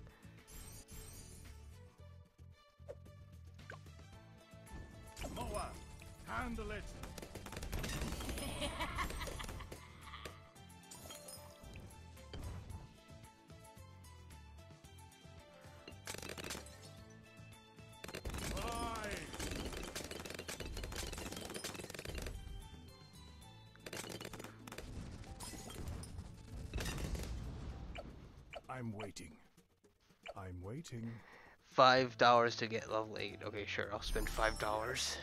I'm waiting. I'm waiting. Five dollars to get level eight. Okay, sure, I'll spend five dollars.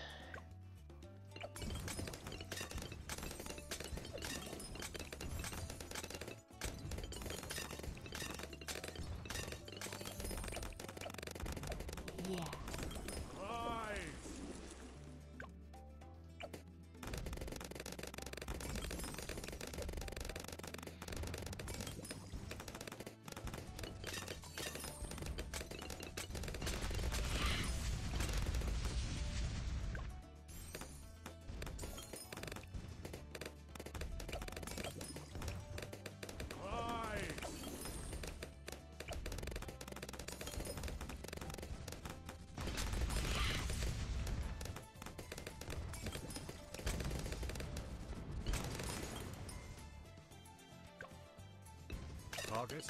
Target.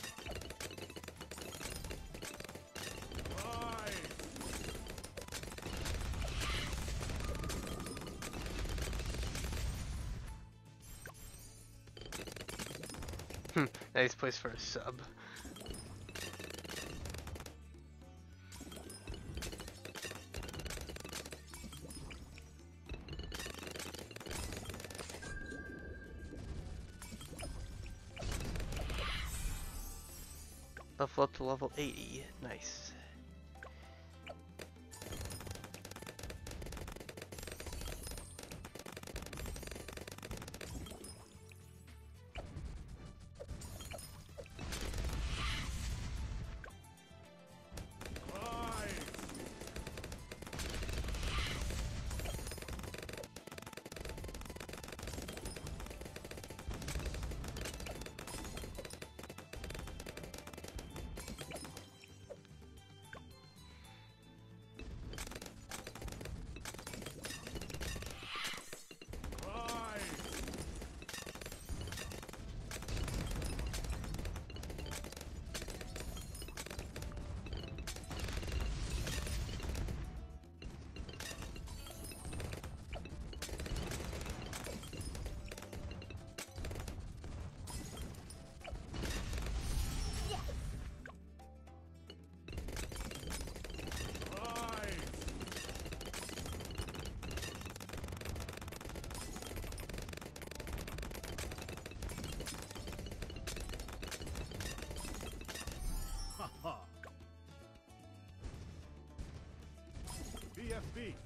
Five. Hmm, nice place for a sub. Level up to level 80. Nice. AFB.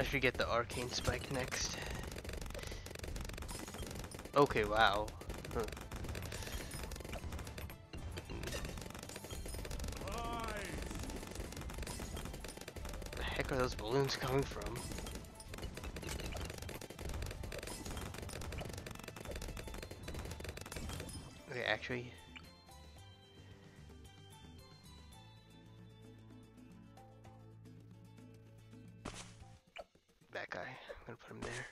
I should get the arcane spike next. Okay, wow. Huh. The heck are those balloons coming from? Okay, actually. Guy. I'm gonna put him there.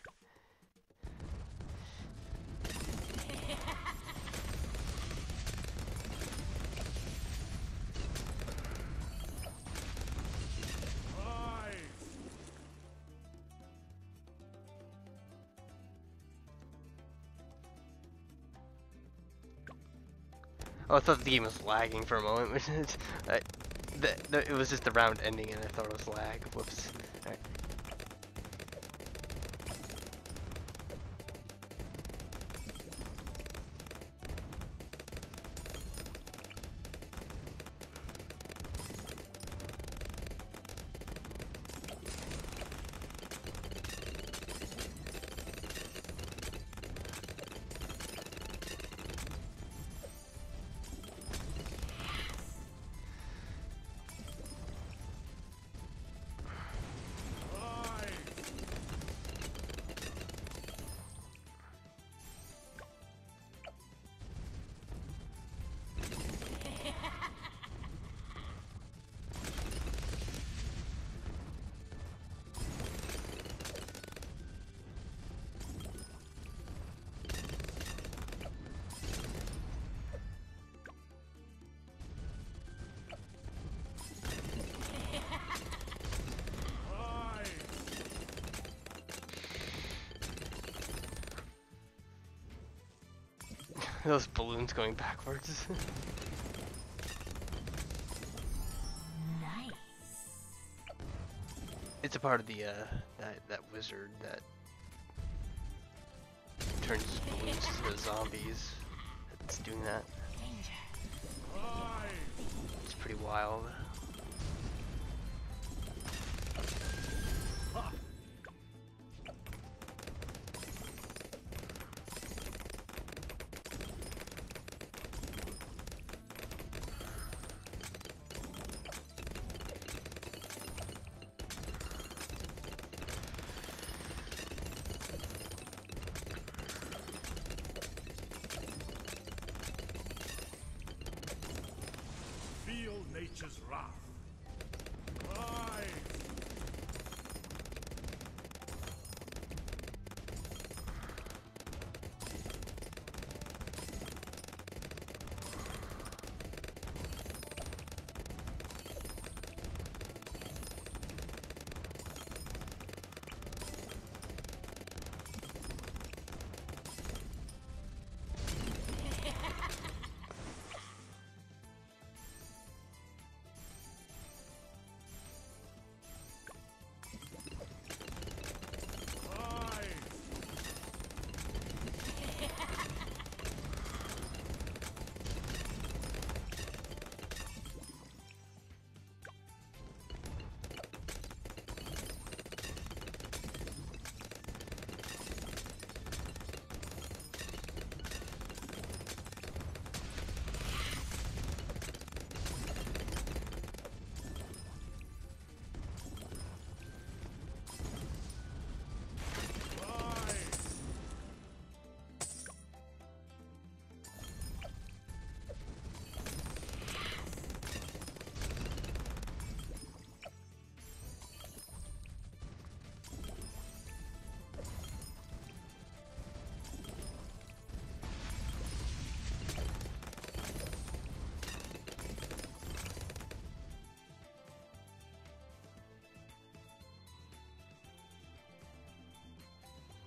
Oh, I thought the game was lagging for a moment. I, the, the, it was just the round ending and I thought it was lag. Whoops. Those balloons going backwards. Nice. it's a part of the uh that that wizard that turns balloons into zombies. It's doing that. It's pretty wild.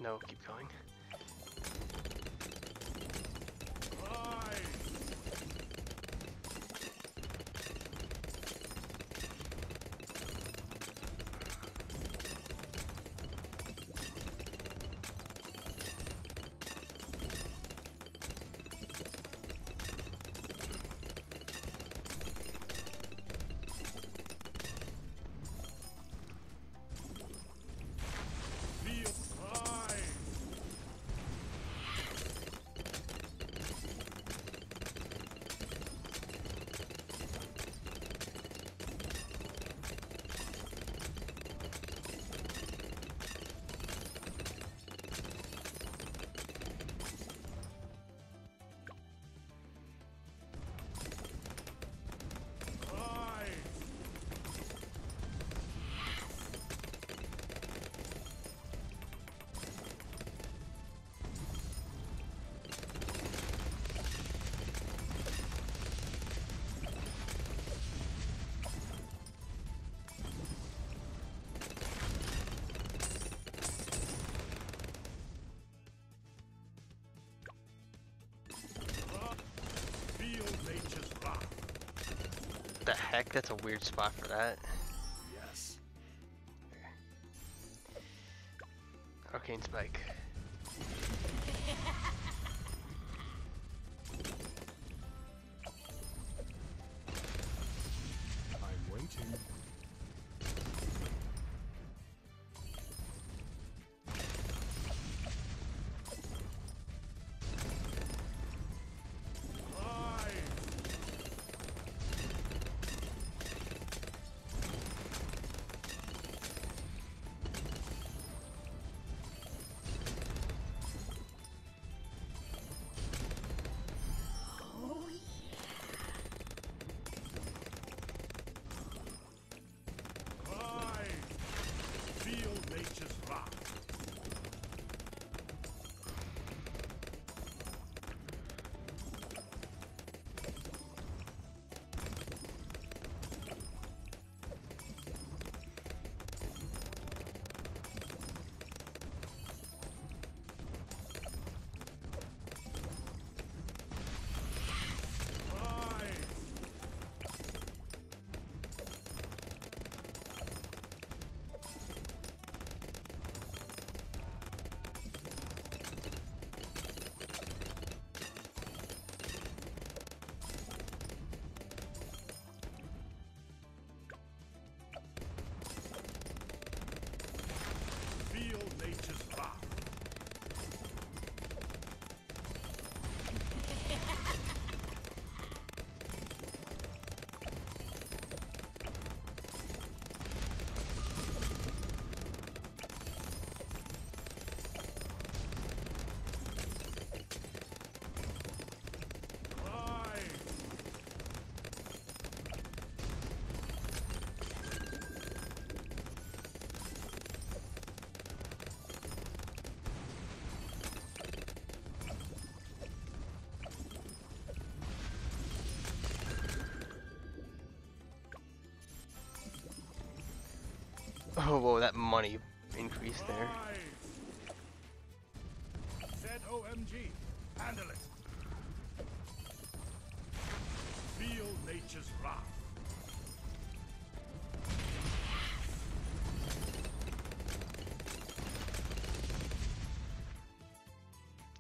No, keep going. The heck? That's a weird spot for that. Yes. Arcane Spike. Oh, whoa, that money increase there. ZOMG. Handle it. Feel nature's wrath.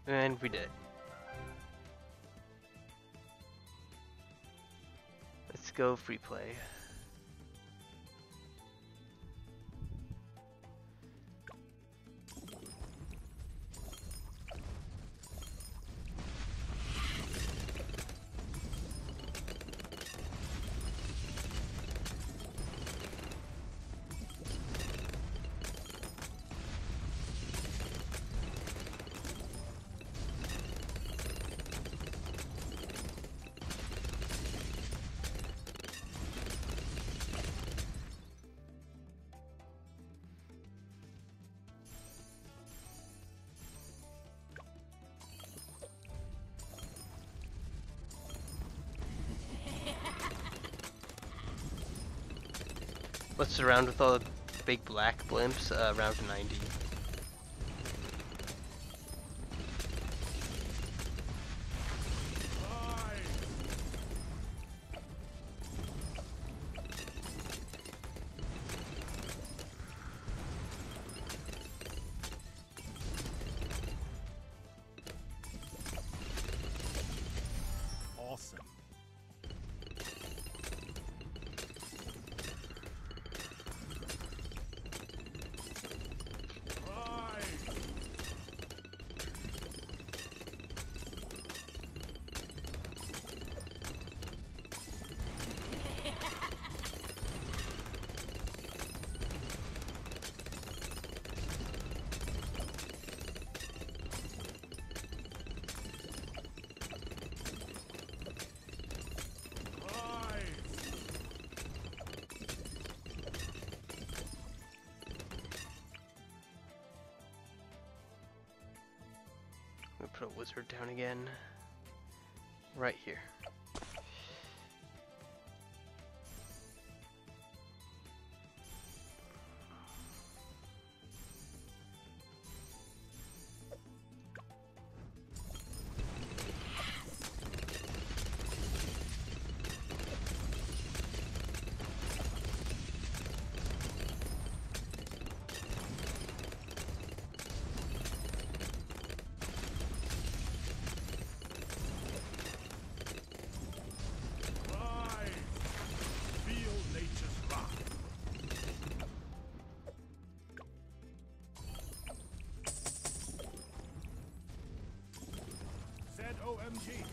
And we did. Let's go free play. What's the round with all the big black blimps? Uh, round 90. Again. Right here. ZOMG,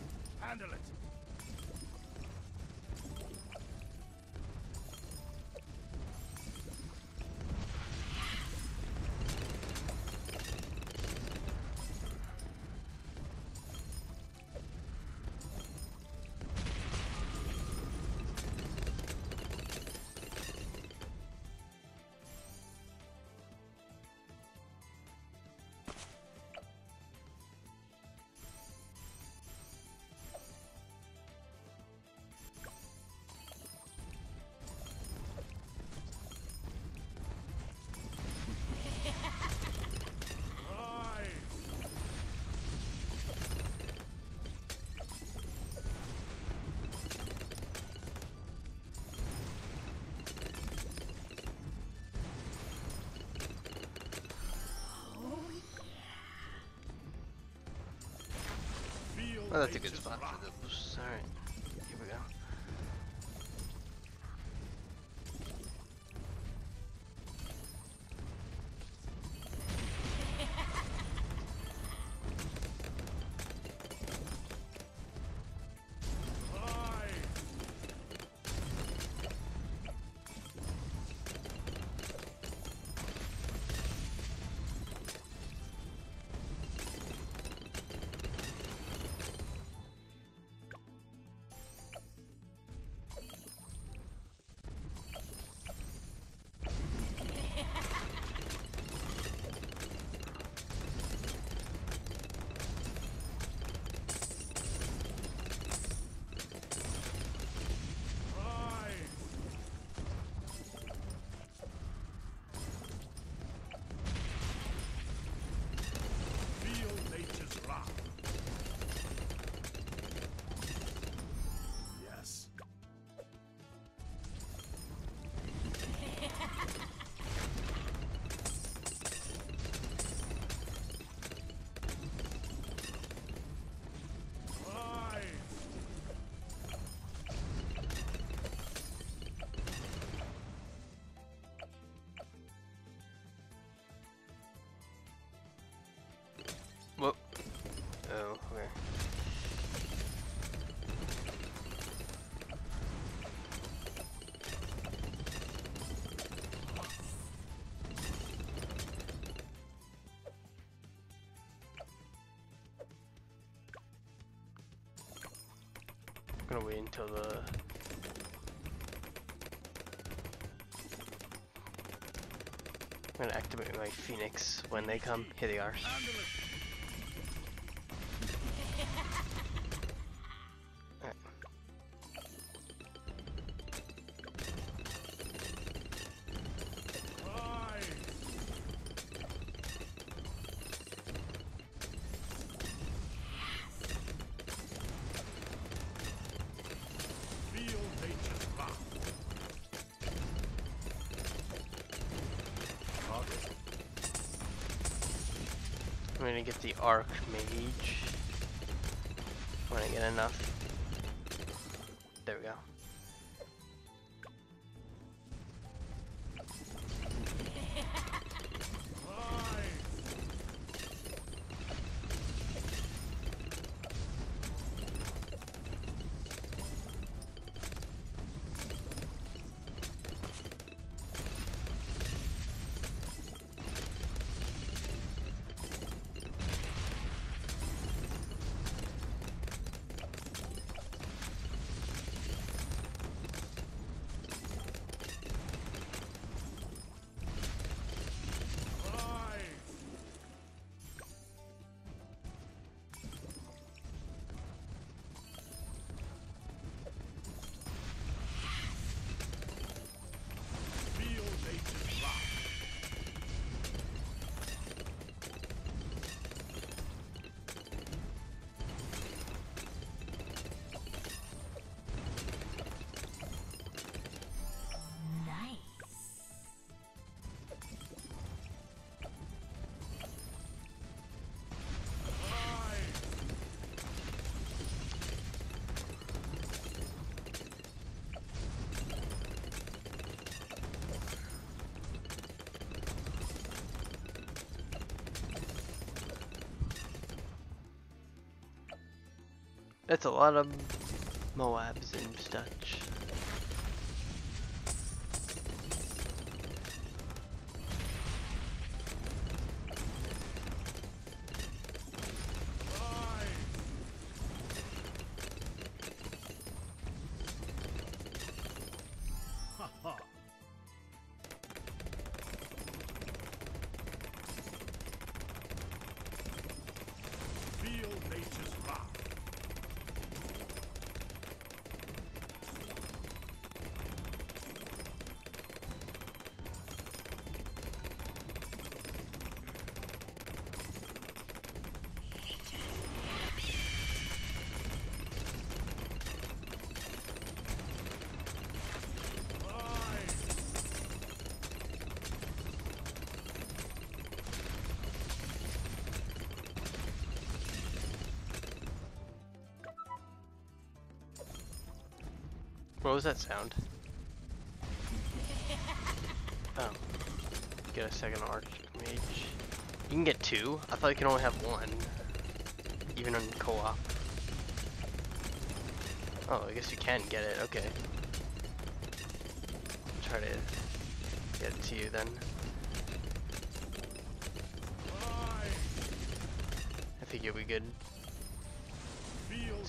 Oh, that's a good spot for the boost. Alright, gonna wait until the I'm gonna activate my phoenix when they come. Here they are. Get the arc mage when I get enough. That's a lot of Moabs and such. What was that sound? Oh. Get a second archmage. You can get two? I thought you could only have one. Even in co-op. Oh, I guess you can get it, okay. Try to get it to you then. I think you'll be good. Feel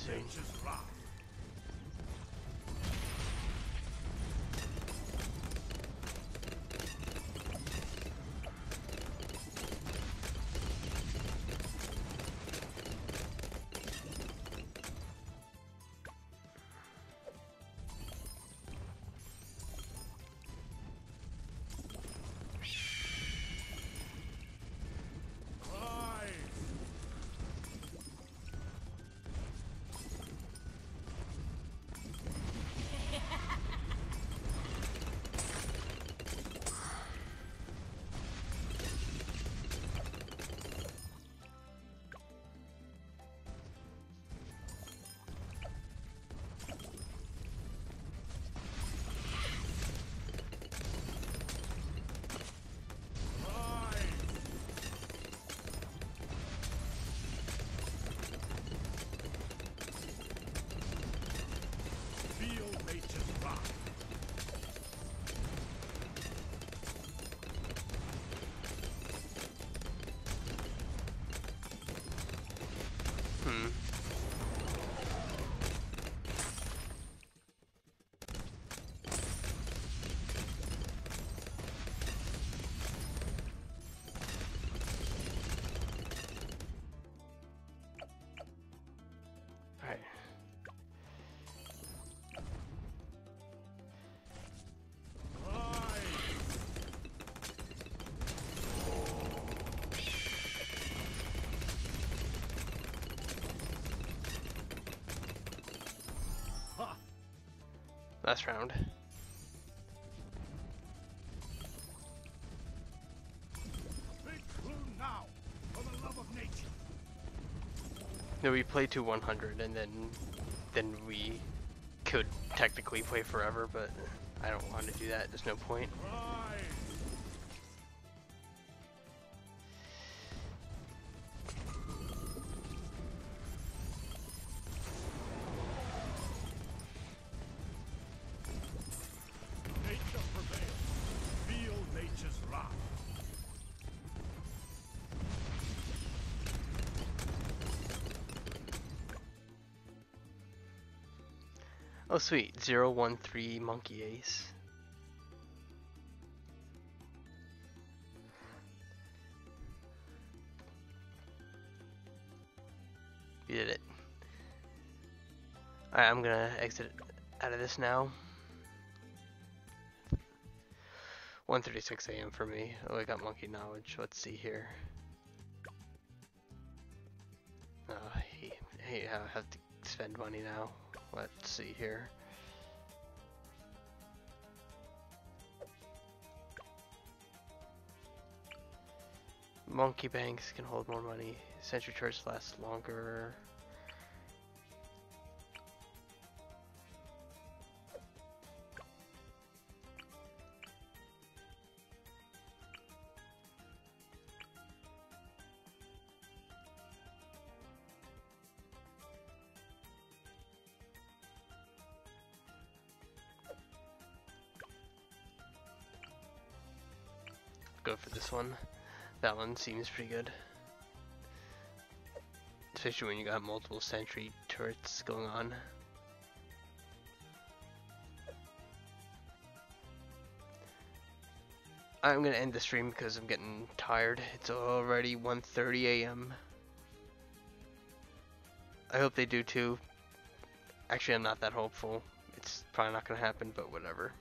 Last round. Now, for the love of nature. No, we play to 100 and then then we could technically play forever, but I don't want to do that. There's no point. Sweet, 013 Monkey Ace. You did it. Alright, I'm gonna exit out of this now. 1.36 a.m. for me. Oh, I got monkey knowledge. Let's see here. Oh, I hate, hate how I have to spend money now. Let's see here. Monkey banks can hold more money. Sentry charge lasts longer. One seems pretty good. Especially when you got multiple sentry turrets going on. I'm gonna end the stream because I'm getting tired. It's already 1.30 a.m. I hope they do too. Actually, I'm not that hopeful. It's probably not gonna happen, but whatever.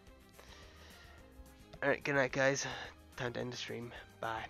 Alright, good night guys. Time to end the stream. Bye.